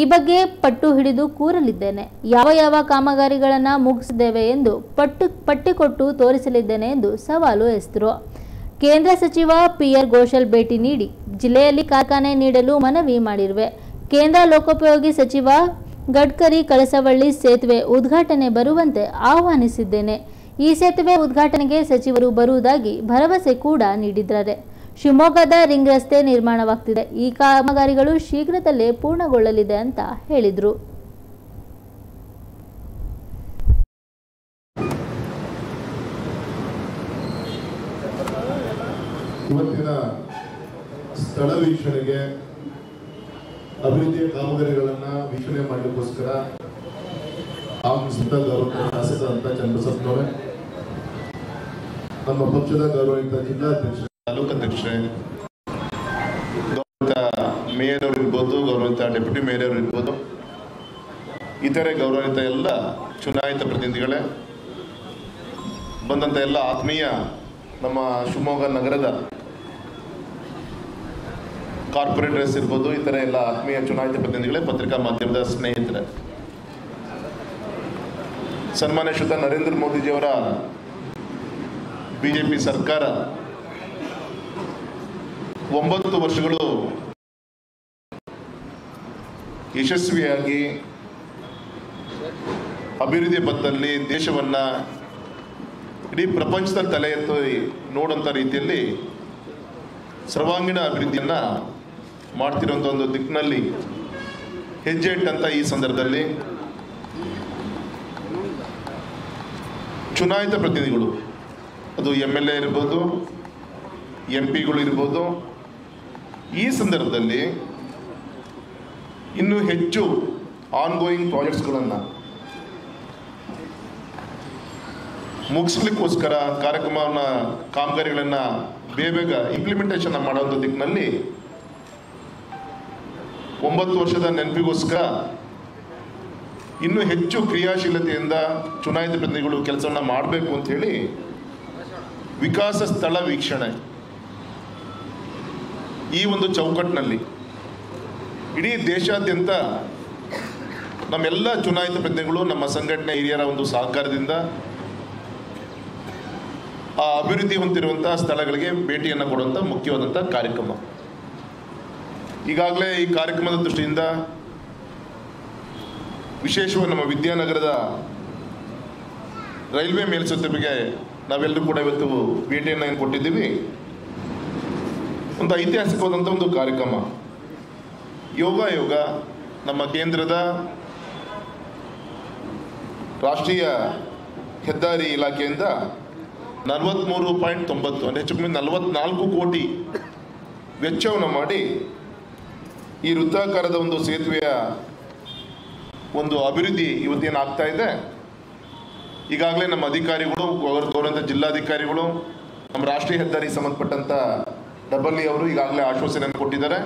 ಈ ಬಗ್ಗೆ ಪಟ್ಟು ಹಿಡಿದು ಕೂರಲಿದ್ದೇನೆ. ಯಾವ ಯಾವ ಕಾಮಗಾರಿಗಳನ್ನು ಮುಗಿಸಿದ್ದೇವೆ ಎಂದು ಪಟ್ಟು ಪಟ್ಟಿ ಕೊಟ್ಟು ತೋರಿಸಲಿದ್ದೇನೆ ಎಂದು ಸವಾಲು ಎಸೆದರು. ಕೇಂದ್ರ ಸಚಿವ ಪಿಆರ್ ಘೋಷಲ್ ಭೇಟಿ ನೀಡಿ ಜಿಲ್ಲೆಯಲ್ಲಿ ಕಾರ್ಖಾನೆ ನೀಡಲು ಮನವಿ ಮಾಡಿರುವೆ. ಕೇಂದ್ರ ಲೋಕೋಪಯೋಗಿ ಸಚಿವ ಗಡ್ಕರಿ ಕಳಸವಳ್ಳಿ ಸೇತುವೆ ಉದ್ಘಾಟನೆ ಬರುವಂತೆ ಆಹ್ವಾನಿಸಿದ್ದೇನೆ. ಈ ಸೇತುವೆ ಉದ್ಘಾಟನೆಗೆ ಸಚಿವರು ಬರುವುದಾಗಿ ಭರವಸೆ ಕೂಡ ನೀಡಿದ್ದಾರೆ. ಶಿವಮೊಗ್ಗದ ರಿಂಗ್ ರಸ್ತೆ ನಿರ್ಮಾಣವಾಗ್ತಿದೆ. ಈ ಕಾಮಗಾರಿಗಳು ಶೀಘ್ರದಲ್ಲೇ ಪೂರ್ಣಗೊಳ್ಳಲಿದೆ ಅಂತ ಹೇಳಿದರು. ಇವತ್ತಿನ ಸ್ಥಳ ವೀಕ್ಷಣೆಗೆ ಅಭಿವೃದ್ಧಿಯ ಕಾಮಗಾರಿಗಳನ್ನ ವೀಕ್ಷಣೆ ಮಾಡಲಿಕ್ಕೋಸ್ಕರ ಆಗಮಿಸಿದ ಗೌರವ ಶಾಸಕರಂತ ಚಂದ್ರಸಪ್ನವರೇ ನಮ್ಮ ಪಕ್ಷದ ಗೌರವಿತ ಜಿಲ್ಲಾಧ್ಯಕ್ಷ ತಾಲೂಕಾಧ್ಯಕ್ಷರೇ ಗೌರವಿತ ಮೇಯರ್ ಅವರು ಇರ್ಬೋದು ಗೌರವಿತ ಡೆಪ್ಯೂಟಿ ಮೇಯರ್ ಅವರು ಇರ್ಬೋದು, ಇತರೆ ಗೌರವಿತ ಎಲ್ಲ ಚುನಾಯಿತ ಪ್ರತಿನಿಧಿಗಳೇ, ಬಂದಂತ ಎಲ್ಲ ಆತ್ಮೀಯ ನಮ್ಮ ಶಿವಮೊಗ್ಗ ನಗರದ ಕಾರ್ಪೊರೇಟರ್ಸ್ ಇರ್ಬೋದು, ಈ ಥರ ಎಲ್ಲ ಆತ್ಮೀಯ ಚುನಾಯಿತ ಪ್ರತಿನಿಧಿಗಳೇ ಪತ್ರಿಕಾ ಮಾಧ್ಯಮದ ಸ್ನೇಹಿತರೆ. ಸನ್ಮಾನ್ಯ ನರೇಂದ್ರ ಮೋದಿಜಿಯವರ ಬಿಜೆಪಿ ಸರ್ಕಾರ ಒಂಬತ್ತು ವರ್ಷಗಳು ಯಶಸ್ವಿಯಾಗಿ ಅಭಿವೃದ್ಧಿ ಪಥದಲ್ಲಿ ದೇಶವನ್ನ ಇಡೀ ಪ್ರಪಂಚದ ತಲೆ ಎತ್ತಿ ನೋಡುವಂಥ ರೀತಿಯಲ್ಲಿ ಸರ್ವಾಂಗೀಣ ಅಭಿವೃದ್ಧಿಯನ್ನ ಮಾಡ್ತಿರುವಂಥ ಒಂದು ದಿಕ್ಕಿನಲ್ಲಿ ಹೆಜ್ಜೆ ಇಟ್ಟಂತ ಈ ಸಂದರ್ಭದಲ್ಲಿ ಚುನಾಯಿತ ಪ್ರತಿನಿಧಿಗಳು, ಅದು ಎಂ ಎಲ್ ಎ ಇರ್ಬೋದು ಎಂ ಪಿಗಳು ಇರ್ಬೋದು, ಈ ಸಂದರ್ಭದಲ್ಲಿ ಇನ್ನೂ ಹೆಚ್ಚು ಆನ್ಗೋಯಿಂಗ್ ಪ್ರಾಜೆಕ್ಟ್ಸ್ಗಳನ್ನು ಮುಗಿಸ್ಲಿಕ್ಕೋಸ್ಕರ ಕಾರ್ಯಕ್ರಮವನ್ನು, ಕಾಮಗಾರಿಗಳನ್ನು ಬೇಗ ಬೇಗ ಇಂಪ್ಲಿಮೆಂಟೇಷನ್ ಮಾಡುವಂಥ ದಿಕ್ಕಿನಲ್ಲಿ ಒಂಬತ್ತು ವರ್ಷದ ನೆನಪಿಗೋಸ್ಕರ ಇನ್ನೂ ಹೆಚ್ಚು ಕ್ರಿಯಾಶೀಲತೆಯಿಂದ ಚುನಾಯಿತ ಪ್ರತಿನಿಧಿಗಳು ಕೆಲಸವನ್ನು ಮಾಡಬೇಕು ಅಂತ ಹೇಳಿ ವಿಕಾಸ ಸ್ಥಳ ವೀಕ್ಷಣೆ. ಈ ಒಂದು ಚೌಕಟ್ಟಿನಲ್ಲಿ ಇಡೀ ದೇಶಾದ್ಯಂತ ನಮ್ಮೆಲ್ಲ ಚುನಾಯಿತ ಪ್ರತಿನಿಧಿಗಳು, ನಮ್ಮ ಸಂಘಟನೆ ಹಿರಿಯರ ಒಂದು ಸಹಕಾರದಿಂದ ಆ ಅಭಿವೃದ್ಧಿ ಹೊಂದಿರುವಂತಹ ಸ್ಥಳಗಳಿಗೆ ಭೇಟಿಯನ್ನು ಕೊಡುವಂಥ ಮುಖ್ಯವಾದಂಥ ಕಾರ್ಯಕ್ರಮ. ಈಗಾಗಲೇ ಈ ಕಾರ್ಯಕ್ರಮದ ದೃಷ್ಟಿಯಿಂದ ವಿಶೇಷವಾಗಿ ನಮ್ಮ ವಿದ್ಯಾನಗರದ ರೈಲ್ವೆ ಮೇಲ್ಸೇತುವೆಗೆ ನಾವೆಲ್ಲರೂ ಕೂಡ ಇವತ್ತು ಭೇಟಿಯನ್ನು ಏನು ಕೊಟ್ಟಿದ್ದೀವಿ. ಒಂದು ಐತಿಹಾಸಿಕವಾದಂಥ ಒಂದು ಕಾರ್ಯಕ್ರಮ. ಯೋಗ ಯೋಗ ನಮ್ಮ ಕೇಂದ್ರದ ರಾಷ್ಟ್ರೀಯ ಹೆದ್ದಾರಿ ಇಲಾಖೆಯಿಂದ ನಲವತ್ತ್ಮೂರು ಪಾಯಿಂಟ್ ತೊಂಬತ್ತು, ಅಂದರೆ ಹೆಚ್ಚು ಕಮ್ಮಿ ನಲವತ್ನಾಲ್ಕು ಕೋಟಿ ವೆಚ್ಚವನ್ನು ಮಾಡಿ ಈ ವೃತ್ತಾಕಾರದ ಒಂದು ಸೇತುವೆಯ ಒಂದು ಅಭಿವೃದ್ಧಿ ಇವತ್ತೇನು ಆಗ್ತಾ ಇದೆ? ಈಗಾಗಲೇ ನಮ್ಮ ಅಧಿಕಾರಿಗಳು, ಅವರು ತೋರಂಥ ಜಿಲ್ಲಾಧಿಕಾರಿಗಳು, ನಮ್ಮ ರಾಷ್ಟ್ರೀಯ ಹೆದ್ದಾರಿ ಸಂಬಂಧಪಟ್ಟಂಥ ಡಬ್ಬಲ್ಲಿ ಅವರು ಈಗಾಗಲೇ ಆಶ್ವಾಸನೆಯನ್ನು ಕೊಟ್ಟಿದ್ದಾರೆ.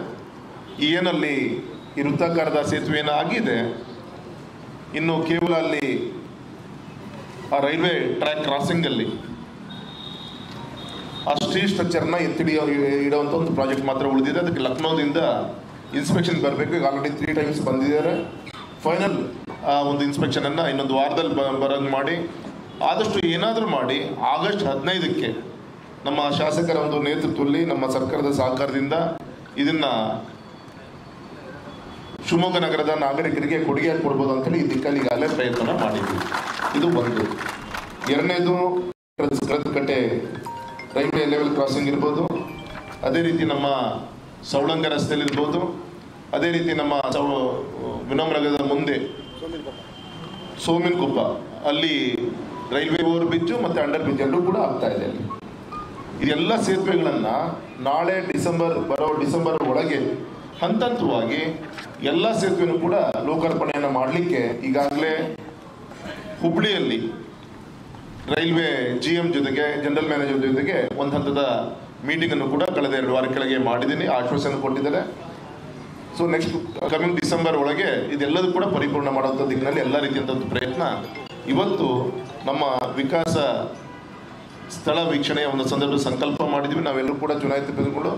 ಏನಲ್ಲಿ ಈ ವೃತ್ತಾಕಾರದ ಸೇತುವೆಯನ್ನು ಆಗಿದೆ ಇನ್ನು ಕೇವಲ ಅಲ್ಲಿ ಆ ರೈಲ್ವೆ ಟ್ರ್ಯಾಕ್ ಕ್ರಾಸಿಂಗಲ್ಲಿ ಆ ಸ್ಟ್ರೀಟ್ ಸ್ಟ್ರಕ್ಚರ್ನ ಎತ್ತಿಡಿಯೋ ಇಡುವಂಥ ಒಂದು ಪ್ರಾಜೆಕ್ಟ್ ಮಾತ್ರ ಉಳಿದಿದೆ. ಅದಕ್ಕೆ ಲಕ್ನೋದಿಂದ ಇನ್ಸ್ಪೆಕ್ಷನ್ ಬರಬೇಕು. ಈಗ ಆಲ್ರೆಡಿ ತ್ರೀ ಟೈಮ್ಸ್ ಬಂದಿದ್ದಾರೆ. ಫೈನಲ್ ಆ, ಒಂದು ಇನ್ಸ್ಪೆಕ್ಷನನ್ನು ಇನ್ನೊಂದು ವಾರದಲ್ಲಿ ಬ, ಬರಂಗ್ ಮಾಡಿ. ಆದಷ್ಟು ಏನಾದರೂ ಮಾಡಿ. ಆಗಸ್ಟ್ ಹದಿನೈದಕ್ಕೆ ನಮ್ಮ ಶಾಸಕರ ಒಂದು ನೇತೃತ್ವದಲ್ಲಿ, ನಮ್ಮ ಸರ್ಕಾರದ ಸಹಕಾರದಿಂದ ಇದನ್ನ ಶಿವಮೊಗ್ಗ ನಗರದ ನಾಗರಿಕರಿಗೆ ಕೊಡುಗೆಯಾಗಿ ಕೊಡ್ಬೋದು ಅಂತೇಳಿ ಈ ದಿಕ್ಕಲ್ಲಿ ಈಗಾಗಲೇ ಪ್ರಯತ್ನ ಮಾಡಿದ್ವಿ ಇದು ಒಂದು. ಎರಡನೇದು ಕಟ್ಟೆ ರೈಲ್ವೆ ಲೆವೆಲ್ ಕ್ರಾಸಿಂಗ್ ಇರ್ಬೋದು. ಅದೇ ರೀತಿ ನಮ್ಮ ಸವಳಂಗ ರಸ್ತೆಯಲ್ಲಿ ಇರ್ಬೋದು ಅದೇ ರೀತಿ ನಮ್ಮ ಸೌ ವಿನಮ್ರಗದ ಮುಂದೆ ಸೋಮಿನಕೊಪ್ಪ. ಅಲ್ಲಿ ರೈಲ್ವೆ ಓವರ್ ಬ್ರಿಡ್ಜು ಮತ್ತು ಅಂಡರ್ ಬ್ರಿಡ್ಜ್ ಎರಡೂ ಕೂಡ ಆಗ್ತಾ ಇದೆ ಅಲ್ಲಿ. ಇದೆಲ್ಲ ಸೇತುವೆಗಳನ್ನು ನಾಳೆ ಡಿಸೆಂಬರ್, ಬರೋ ಡಿಸೆಂಬರ್ ಒಳಗೆ ಹಂತ ಹಂತವಾಗಿ ಎಲ್ಲ ಸೇತುವೆನೂ ಕೂಡ ಲೋಕಾರ್ಪಣೆಯನ್ನು ಮಾಡಲಿಕ್ಕೆ ಈಗಾಗಲೇ ಹುಬ್ಳಿಯಲ್ಲಿ ರೈಲ್ವೆ ಜಿ ಎಂ ಜೊತೆಗೆ ಜನರಲ್ ಮ್ಯಾನೇಜರ್ ಜೊತೆಗೆ ಒಂದು ಹಂತದ ಮೀಟಿಂಗ್ ಅನ್ನು ಕೂಡ ಕಳೆದ ಎರಡು ವಾರ ಕೆಳಗೆ ಮಾಡಿದ್ದೀನಿ, ಆಶ್ವಾಸನೆ ಕೊಟ್ಟಿದ್ದಾರೆ. ಸೊ ನೆಕ್ಸ್ಟ್ ಕಮಿಂಗ್ ಡಿಸೆಂಬರ್ ಒಳಗೆ ಇದೆಲ್ಲದೂ ಕೂಡ ಪರಿಪೂರ್ಣ ಮಾಡುವಂಥ ದಿಕ್ಕಿನಲ್ಲಿ ಎಲ್ಲ ರೀತಿಯಂಥ ಪ್ರಯತ್ನ. ಇವತ್ತು ನಮ್ಮ ವಿಕಾಸ ಸ್ಥಳ ವೀಕ್ಷಣೆಯ ಒಂದು ಸಂದರ್ಭ ಸಂಕಲ್ಪ ಮಾಡಿದ್ವಿ. ನಾವೆಲ್ಲರೂ ಕೂಡ ಚುನಾಯಿತ ಪ್ರತಿನಿಧಿಗಳು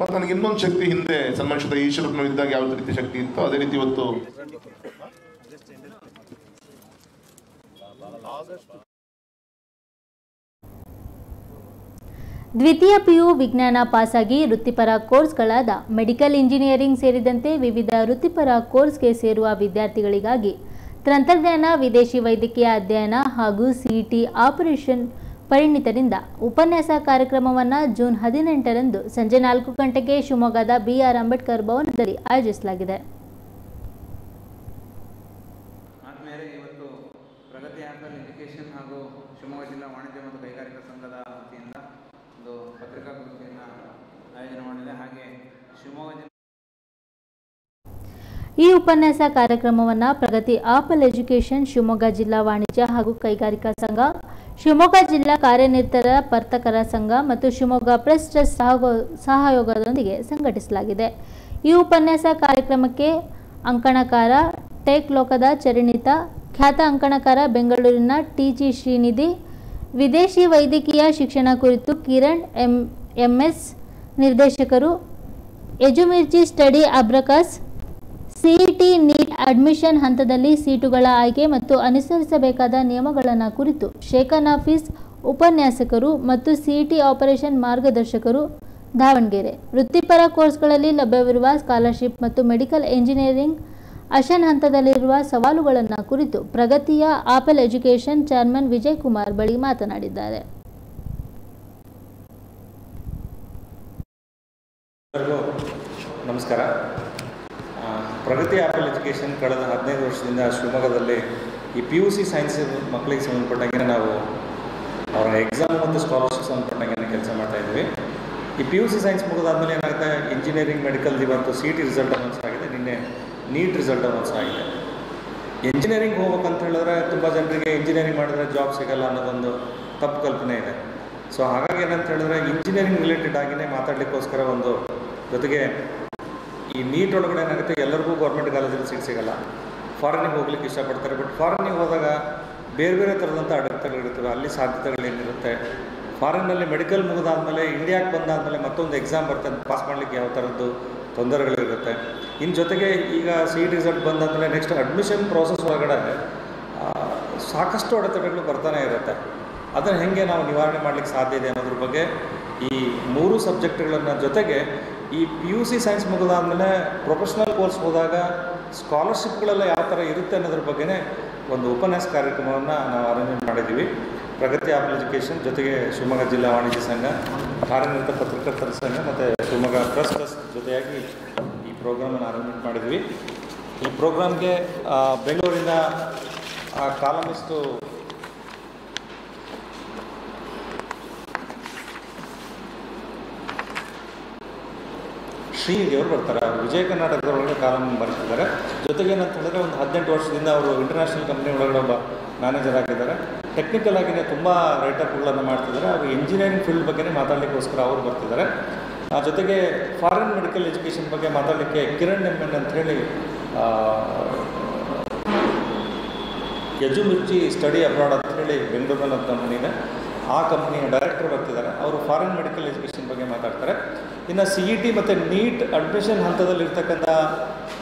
ಮತ್ತು ನನಗೆ ಇನ್ನೊಂದು ಶಕ್ತಿ ಹಿಂದೆ ಸನ್ಮಾನಿಸಿದ ಈಶ್ವರಪ್ಪನ ಇದ್ದಾಗ ಯಾವ ರೀತಿ ಶಕ್ತಿ ಇತ್ತು ಅದೇ ರೀತಿ ಇವತ್ತು ದ್ವಿತೀಯ ಪಿಯು ವಿಜ್ಞಾನ ಪಾಸಾಗಿ ವೃತ್ತಿಪರ ಕೋರ್ಸ್ಗಳಾದ ಮೆಡಿಕಲ್ ಇಂಜಿನಿಯರಿಂಗ್ ಸೇರಿದಂತೆ ವಿವಿಧ ವೃತ್ತಿಪರ ಕೋರ್ಸ್ಗೆ ಸೇರುವ ವಿದ್ಯಾರ್ಥಿಗಳಿಗಾಗಿ ತಂತ್ರಜ್ಞಾನ, ವಿದೇಶಿ ವೈದ್ಯಕೀಯ ಅಧ್ಯಯನ ಹಾಗೂ ಸಿಇಟಿ ಆಪರೇಷನ್ ಪರಿಣಿತರಿಂದ ಉಪನ್ಯಾಸ ಕಾರ್ಯಕ್ರಮವನ್ನು ಜೂನ್ ಹದಿನೆಂಟರಂದು ಸಂಜೆ ನಾಲ್ಕು ಗಂಟೆಗೆ ಶಿವಮೊಗ್ಗದ ಬಿಆರ್ ಅಂಬೇಡ್ಕರ್ ಭವನದಲ್ಲಿ ಆಯೋಜಿಸಲಾಗಿದೆ ಆದಮೇಲೆ ಇವತ್ತು ಪ್ರಗತಿ ಆ್ಯಪಲ್ ಎಜುಕೇಷನ್ ಹಾಗೂ ಶಿವಮೊಗ್ಗ ಜಿಲ್ಲಾ ವಾಣಿಜ್ಯ ಮತ್ತು ಕೈಗಾರಿಕಾ ಸಂಘದ ವತಿಯಿಂದ ಒಂದು ಪತ್ರಿಕಾಗೋಷ್ಠಿಯನ್ನು ಆಯೋಜನೆ ಮಾಡಿದೆ ಹಾಗೆ ಶಿವಮೊಗ್ಗ ಜಿಲ್ಲೆ ಈ ಉಪನ್ಯಾಸ ಕಾರ್ಯಕ್ರಮವನ್ನು ಪ್ರಗತಿ ಆಪಲ್ ಎಜುಕೇಷನ್ ಶಿವಮೊಗ್ಗ ಜಿಲ್ಲಾ ವಾಣಿಜ್ಯ ಹಾಗೂ ಕೈಗಾರಿಕಾ ಸಂಘ, ಶಿವಮೊಗ್ಗ ಜಿಲ್ಲಾ ಕಾರ್ಯನಿರತರ ವರ್ತಕರ ಸಂಘ ಮತ್ತು ಶಿವಮೊಗ್ಗ ಪ್ರೆಸ್ ಟ್ರಸ್ಟ್ ಸಹಯೋಗದೊಂದಿಗೆ ಸಂಘಟಿಸಲಾಗಿದೆ. ಈ ಉಪನ್ಯಾಸ ಕಾರ್ಯಕ್ರಮಕ್ಕೆ ಅಂಕಣಕಾರ ಟೇಕ್ ಲೋಕದ ಚರಣಿತ, ಖ್ಯಾತ ಅಂಕಣಕಾರ ಬೆಂಗಳೂರಿನ ಟಿ ಜಿ ಶ್ರೀನಿಧಿ, ವಿದೇಶಿ ವೈದ್ಯಕೀಯ ಶಿಕ್ಷಣ ಕುರಿತು ಕಿರಣ್ ಎಂ, ಎಂಎಸ್ ನಿರ್ದೇಶಕರು, ಯಜುಮಿರ್ಜಿ ಸ್ಟಡಿ ಅಬ್ರಕಸ್ ಸಿಇಟಿ ನೀಟ್ ಅಡ್ಮಿಷನ್ ಹಂತದಲ್ಲಿ ಸೀಟುಗಳ ಆಯ್ಕೆ ಮತ್ತು ಅನುಸರಿಸಬೇಕಾದ ನಿಯಮಗಳನ್ನು ಕುರಿತು ಶೇಖರ್ ಹಾಫೀಸ್ ಉಪನ್ಯಾಸಕರು ಮತ್ತು ಸಿಇಟಿ ಆಪರೇಷನ್ ಮಾರ್ಗದರ್ಶಕರು ದಾವಣಗೆರೆ. ವೃತ್ತಿಪರ ಕೋರ್ಸ್ಗಳಲ್ಲಿ ಲಭ್ಯವಿರುವ ಸ್ಕಾಲರ್ಶಿಪ್ ಮತ್ತು ಮೆಡಿಕಲ್ ಎಂಜಿನಿಯರಿಂಗ್ ಅಶನ್ ಹಂತದಲ್ಲಿರುವ ಸವಾಲುಗಳನ್ನು ಕುರಿತು ಪ್ರಗತಿಯ Apple education chairman Vijay Kumar ಬಳಿ ಮಾತನಾಡಿದ್ದಾರೆ. ನಮಸ್ಕಾರ. ಪ್ರಗತಿ ಆಪಲ್ ಎಜುಕೇಷನ್ ಕಳೆದ ಹದಿನೈದು ವರ್ಷದಿಂದ ಶಿವಮೊಗ್ಗದಲ್ಲಿ ಈ ಪಿ ಯು ಸಿ ಸೈನ್ಸ್ ಮಕ್ಕಳಿಗೆ ಸಂಬಂಧಪಟ್ಟಂಗೆ ನಾವು ಅವರ ಎಕ್ಸಾಮ್ ಮತ್ತು ಸ್ಕಾಲರ್ಶಿಪ್ ಸಂಬಂಧಪಟ್ಟಂಗೆ ಕೆಲಸ ಮಾಡ್ತಾ ಇದ್ವಿ. ಈ ಪಿ ಯು ಸಿ ಸೈನ್ಸ್ ಮುಗಿದಾದ್ಮೇಲೆ ಏನಾಗುತ್ತೆ? ಇಂಜಿನಿಯರಿಂಗ್ ಮೆಡಿಕಲ್ ಇವತ್ತು ಸಿ ಟಿ ರಿಸಲ್ಟ್ ಅನೌನ್ಸ್ ಆಗಿದೆ. ನಿನ್ನೆ ನೀಟ್ ರಿಸಲ್ಟ್ ಅನೌನ್ಸ್ ಆಗಿದೆ. ಇಂಜಿನಿಯರಿಂಗ್ ಹೋಗ್ಬೇಕಂತ ಹೇಳಿದ್ರೆ ತುಂಬ ಜನರಿಗೆ ಇಂಜಿನಿಯರಿಂಗ್ ಮಾಡಿದ್ರೆ ಜಾಬ್ ಸಿಗಲ್ಲ ಅನ್ನೋದೊಂದು ತಪ್ಪು ಕಲ್ಪನೆ ಇದೆ. ಸೊ ಹಾಗಾಗಿ ಏನಂತ ಹೇಳಿದ್ರೆ ಇಂಜಿನಿಯರಿಂಗ್ ರಿಲೇಟೆಡ್ ಆಗಿನೇ ಮಾತಾಡಲಿಕ್ಕೋಸ್ಕರ ಒಂದು ಜೊತೆಗೆ ಈ ನೀಟ್ ಒಳಗಡೆ ಏನಾಗುತ್ತೆ ಎಲ್ಲರಿಗೂ ಗೌರ್ಮೆಂಟ್ ಕಾಲೇಜಲ್ಲಿ ಸೀಟ್ ಸಿಗಲ್ಲ. ಫಾರಿನಿಗೆ ಹೋಗ್ಲಿಕ್ಕೆ ಇಷ್ಟಪಡ್ತಾರೆ ಬಟ್ ಫಾರಿನಿಗೆ ಹೋದಾಗ ಬೇರೆ ಬೇರೆ ಥರದಂಥ ಅಡೆತಡೆಗಳಿರ್ತವೆ ಅಲ್ಲಿ ಸಾಧ್ಯತೆಗಳೇನಿರುತ್ತೆ ಫಾರಿನ್ನಲ್ಲಿ ಮೆಡಿಕಲ್ ಮುಗಿದಾದ್ಮೇಲೆ ಇಂಡಿಯಾಕ್ಕೆ ಬಂದಾದಮೇಲೆ ಮತ್ತೊಂದು ಎಕ್ಸಾಮ್ ಬರ್ತದೆ ಪಾಸ್ ಮಾಡಲಿಕ್ಕೆ ಯಾವ ಥರದ್ದು ತೊಂದರೆಗಳಿರುತ್ತೆ. ಇನ್ನು ಜೊತೆಗೆ ಈಗ ಸಿ ರಿಸಲ್ಟ್ ಬಂದಾದಮೇಲೆ ನೆಕ್ಸ್ಟ್ ಅಡ್ಮಿಷನ್ ಪ್ರೋಸೆಸ್ ಒಳಗಡೆ ಸಾಕಷ್ಟು ಅಡೆತಡೆಗಳು ಬರ್ತಾನೆ ಇರುತ್ತೆ. ಅದನ್ನು ಹೇಗೆ ನಾವು ನಿವಾರಣೆ ಮಾಡಲಿಕ್ಕೆ ಸಾಧ್ಯ ಇದೆ ಅನ್ನೋದ್ರ ಬಗ್ಗೆ ಈ ಮೂರು ಸಬ್ಜೆಕ್ಟ್ಗಳನ್ನು ಜೊತೆಗೆ ಈ ಪಿ ಯು ಸಿ ಸೈನ್ಸ್ ಮುಗಿದಾದ್ಮೇಲೆ ಪ್ರೊಫೆಷ್ನಲ್ ಕೋರ್ಸ್ ಹೋದಾಗ ಸ್ಕಾಲರ್ಶಿಪ್ಗಳೆಲ್ಲ ಯಾವ ಥರ ಇರುತ್ತೆ ಅನ್ನೋದ್ರ ಬಗ್ಗೆನೇ ಒಂದು ಉಪನ್ಯಾಸ ಕಾರ್ಯಕ್ರಮವನ್ನು ನಾವು ಅರೇಂಜ್ಮೆಂಟ್ ಮಾಡಿದ್ದೀವಿ. ಪ್ರಗತಿ ಆಫ್ ಎಜುಕೇಷನ್ ಜೊತೆಗೆ ಶಿವಮೊಗ್ಗ ಜಿಲ್ಲಾ ವಾಣಿಜ್ಯ ಸಂಘ ಕಾರ್ಯನಿರತ ಪತ್ರಕರ್ತರ ಸಂಘ ಮತ್ತು ಶಿವಮೊಗ್ಗ ಪ್ರೆಸ್ ಟ್ರಸ್ಟ್ ಜೊತೆಯಾಗಿ ಈ ಪ್ರೋಗ್ರಾಮನ್ನು ಅರೇಂಜ್ಮೆಂಟ್ ಮಾಡಿದ್ವಿ ಈ ಪ್ರೋಗ್ರಾಮ್ಗೆ ಬೆಂಗಳೂರಿನ ಕಾಲಮಿಸ್ಟು ಶ್ರೀದೇವರು ಬರ್ತಾರೆ. ವಿಜಯ ಕರ್ನಾಟಕದೊಳಗೆ ಕಾಲಮ್ ಬರ್ತಿದ್ದಾರೆ ಜೊತೆಗೆ ಏನಂತ ಹೇಳಿದ್ರೆ ಒಂದು ಹದಿನೆಂಟು ವರ್ಷದಿಂದ ಅವರು ಇಂಟರ್ನ್ಯಾಷನಲ್ ಕಂಪ್ನಿ ಒಳಗಡೆ ಒಬ್ಬ ಮ್ಯಾನೇಜರ್ ಆಗಿದ್ದಾರೆ. ಟೆಕ್ನಿಕಲ್ ಆಗಿನೇ ತುಂಬ ರೈಟಪ್ಗಳನ್ನು ಮಾಡ್ತಿದ್ದಾರೆ. ಅವರು ಇಂಜಿನಿಯರಿಂಗ್ ಫೀಲ್ಡ್ ಬಗ್ಗೆ ಮಾತಾಡಲಿಕ್ಕೋಸ್ಕರ ಅವರು ಬರ್ತಿದ್ದಾರೆ. ಆ, ಜೊತೆಗೆ ಫಾರಿನ್ ಮೆಡಿಕಲ್ ಎಜುಕೇಷನ್ ಬಗ್ಗೆ ಮಾತಾಡಲಿಕ್ಕೆ ಕಿರಣ್ ಎಂ ಎನ್ ಅಂತ ಹೇಳಿ ಯಜುಮಿರ್ಚಿ ಸ್ಟಡಿ ಅಬ್ರಾಡ್ ಅಂತ ಹೇಳಿ ಬೆಂಗಳೂರಿನಲ್ಲಿ ಕಂಪ್ನಿ ಇದೆ. ಆ ಕಂಪ್ನಿಯ ಡೈರೆಕ್ಟರ್ ಬರ್ತಿದ್ದಾರೆ. ಅವರು ಫಾರಿನ್ ಮೆಡಿಕಲ್ ಎಜುಕೇಷನ್ ಬಗ್ಗೆ ಮಾತಾಡ್ತಾರೆ. ಇನ್ನು ಸಿ ಇ ಟಿ ಮತ್ತು ನೀಟ್ ಅಡ್ಮಿಷನ್ ಹಂತದಲ್ಲಿರ್ತಕ್ಕಂಥ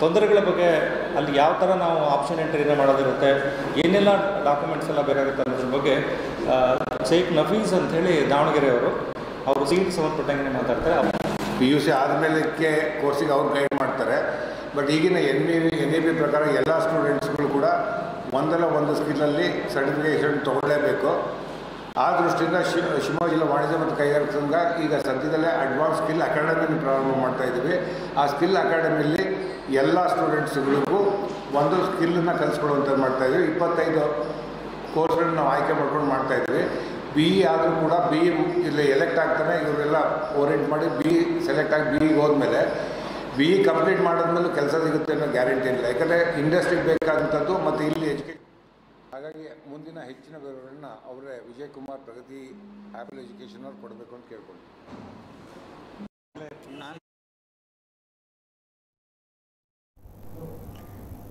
ತೊಂದರೆಗಳ ಬಗ್ಗೆ ಅಲ್ಲಿ ಯಾವ ಥರ ನಾವು ಆಪ್ಷನ್ ಎಂಟ್ರಿನ ಮಾಡೋದಿರುತ್ತೆ, ಏನೆಲ್ಲ ಡಾಕ್ಯುಮೆಂಟ್ಸ್ ಎಲ್ಲ ಬೇಕಾಗುತ್ತೆ ಅನ್ನೋದ್ರ ಬಗ್ಗೆ ಶೇಖ್ ನಫೀಸ್ ಅಂತ ಹೇಳಿ ದಾವಣಗೆರೆಯವರು ಅವರು ಸಿ ಇ ಟಿ ಸಂಬಂಧಪಟ್ಟಂಗೆ ಮಾತಾಡ್ತಾರೆ. ಪಿ ಯು ಸಿ ಆದಮೇಲಕ್ಕೆ ಕೋರ್ಸಿಗೆ ಅವ್ರು ಗೈಡ್ ಮಾಡ್ತಾರೆ. ಬಟ್ ಈಗಿನ N B N E B ಪ್ರಕಾರ ಎಲ್ಲ ಸ್ಟೂಡೆಂಟ್ಸ್ಗಳು ಕೂಡ ಒಂದಲ್ಲ ಒಂದು ಸ್ಕಿಲ್ಲಲ್ಲಿ ಸರ್ಟಿಫಿಕೇಷನ್ ತೊಗೊಳ್ಳೇಬೇಕು. ಆ ದೃಷ್ಟಿಯಿಂದ ಶಿವಮೊಗ್ಗ ಜಿಲ್ಲಾ ವಾಣಿಜ್ಯ ಮತ್ತು ಕೈಗಾರಿಕಾ ಸಂಘ ಈಗ ಸದ್ಯದಲ್ಲೇ ಅಡ್ವಾನ್ಸ್ ಸ್ಕಿಲ್ ಅಕಾಡೆಮಿಯನ್ನು ಪ್ರಾರಂಭ ಮಾಡ್ತಾ ಇದ್ದೀವಿ. ಆ ಸ್ಕಿಲ್ ಅಕಾಡೆಮಿಯಲ್ಲಿ ಎಲ್ಲ ಸ್ಟೂಡೆಂಟ್ಸ್ಗಳಿಗೂ ಒಂದು ಸ್ಕಿಲ್ಲನ್ನು ಕಲಿಸ್ಕೊಡುವಂಥದ್ದು ಮಾಡ್ತಾ ಇದ್ದೀವಿ. ಇಪ್ಪತ್ತೈದು ಕೋರ್ಸ್ಗಳನ್ನ ನಾವು ಆಯ್ಕೆ ಮಾಡ್ಕೊಂಡು ಮಾಡ್ತಾ ಇದ್ದೀವಿ. ಬಿ ಇ ಆದರೂ ಕೂಡ ಬಿ ಇ ಇಲ್ಲಿ ಎಲೆಕ್ಟ್ ಆಗ್ತಾನೆ. ಇವರೆಲ್ಲ ಓರಿಯೆಂಟ್ ಮಾಡಿ ಬಿ ಇ ಸೆಲೆಕ್ಟ್ ಆಗಿ ಬಿ ಇಗೆ ಹೋದ್ಮೇಲೆ ಬಿ ಇ ಕಂಪ್ಲೀಟ್ ಮಾಡಿದ್ಮೇಲೆ ಕೆಲಸ ಸಿಗುತ್ತೆ ಅನ್ನೋ ಗ್ಯಾರಂಟಿ ಇಲ್ಲ. ಯಾಕಂದರೆ ಇಂಡಸ್ಟ್ರಿಗೆ ಬೇಕಾದಂಥದ್ದು ಮತ್ತು ಇಲ್ಲಿ ಎಜುಕೇಷನ್ ಹಾಗಾಗಿ ಮುಂದಿನ ಹೆಚ್ಚಿನ ವಿವರಗಳನ್ನ ಅವರೇ ವಿಜಯ್ ಕುಮಾರ್ ಪ್ರಗತಿ ಆ್ಯಪಲ್ ಎಜುಕೇಶನ್ ಅವ್ರು ಕೊಡಬೇಕು ಅಂತ ಕೇಳ್ಕೊಂಡು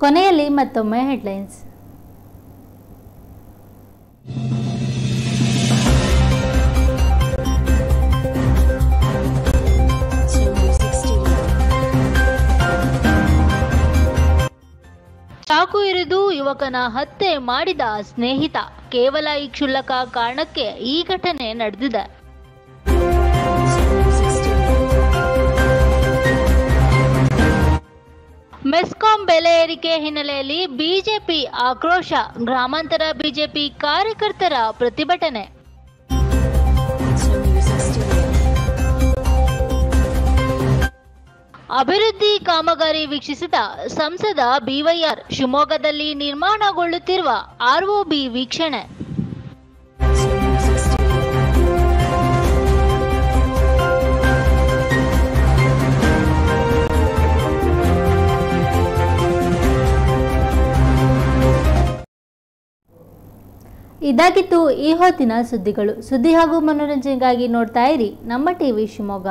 ಕೊನೆಯಲ್ಲಿ ಮತ್ತೊಮ್ಮೆ ಹೆಡ್ಲೈನ್ಸ್ ಚಾಕು ಇರಿದು ಯುವಕನ ಹತ್ಯೆ ಮಾಡಿದ ಸ್ನೇಹಿತ. ಕೇವಲ ಈ ಕ್ಷುಲ್ಲಕ ಕಾರಣಕ್ಕೆ ಈ ಘಟನೆ ನಡೆದಿದೆ. ಮೆಸ್ಕಾಂ ಬೆಲೆ ಏರಿಕೆ ಹಿನ್ನೆಲೆಯಲ್ಲಿ ಬಿಜೆಪಿ ಆಕ್ರೋಶ. ಗ್ರಾಮಾಂತರ ಬಿಜೆಪಿ ಕಾರ್ಯಕರ್ತರ ಪ್ರತಿಭಟನೆ. ಅಭಿವೃದ್ಧಿ ಕಾಮಗಾರಿ ವೀಕ್ಷಿಸಿದ ಸಂಸದ ಬಿವೈಆರ್ ಶಿವಮೊಗ್ಗದಲ್ಲಿ ನಿರ್ಮಾಣಗೊಳ್ಳುತ್ತಿರುವ ಆರ್ಒಬಿ ವೀಕ್ಷಣೆ. ಇದಾಗಿತ್ತು ಈ ಹೊತ್ತಿನ ಸುದ್ದಿಗಳು. ಸುದ್ದಿ ಹಾಗೂ ಮನೋರಂಜನೆಗಾಗಿ ನೋಡ್ತಾ ಇರಿ ನಮ್ಮ ಟಿವಿ ಶಿವಮೊಗ್ಗ.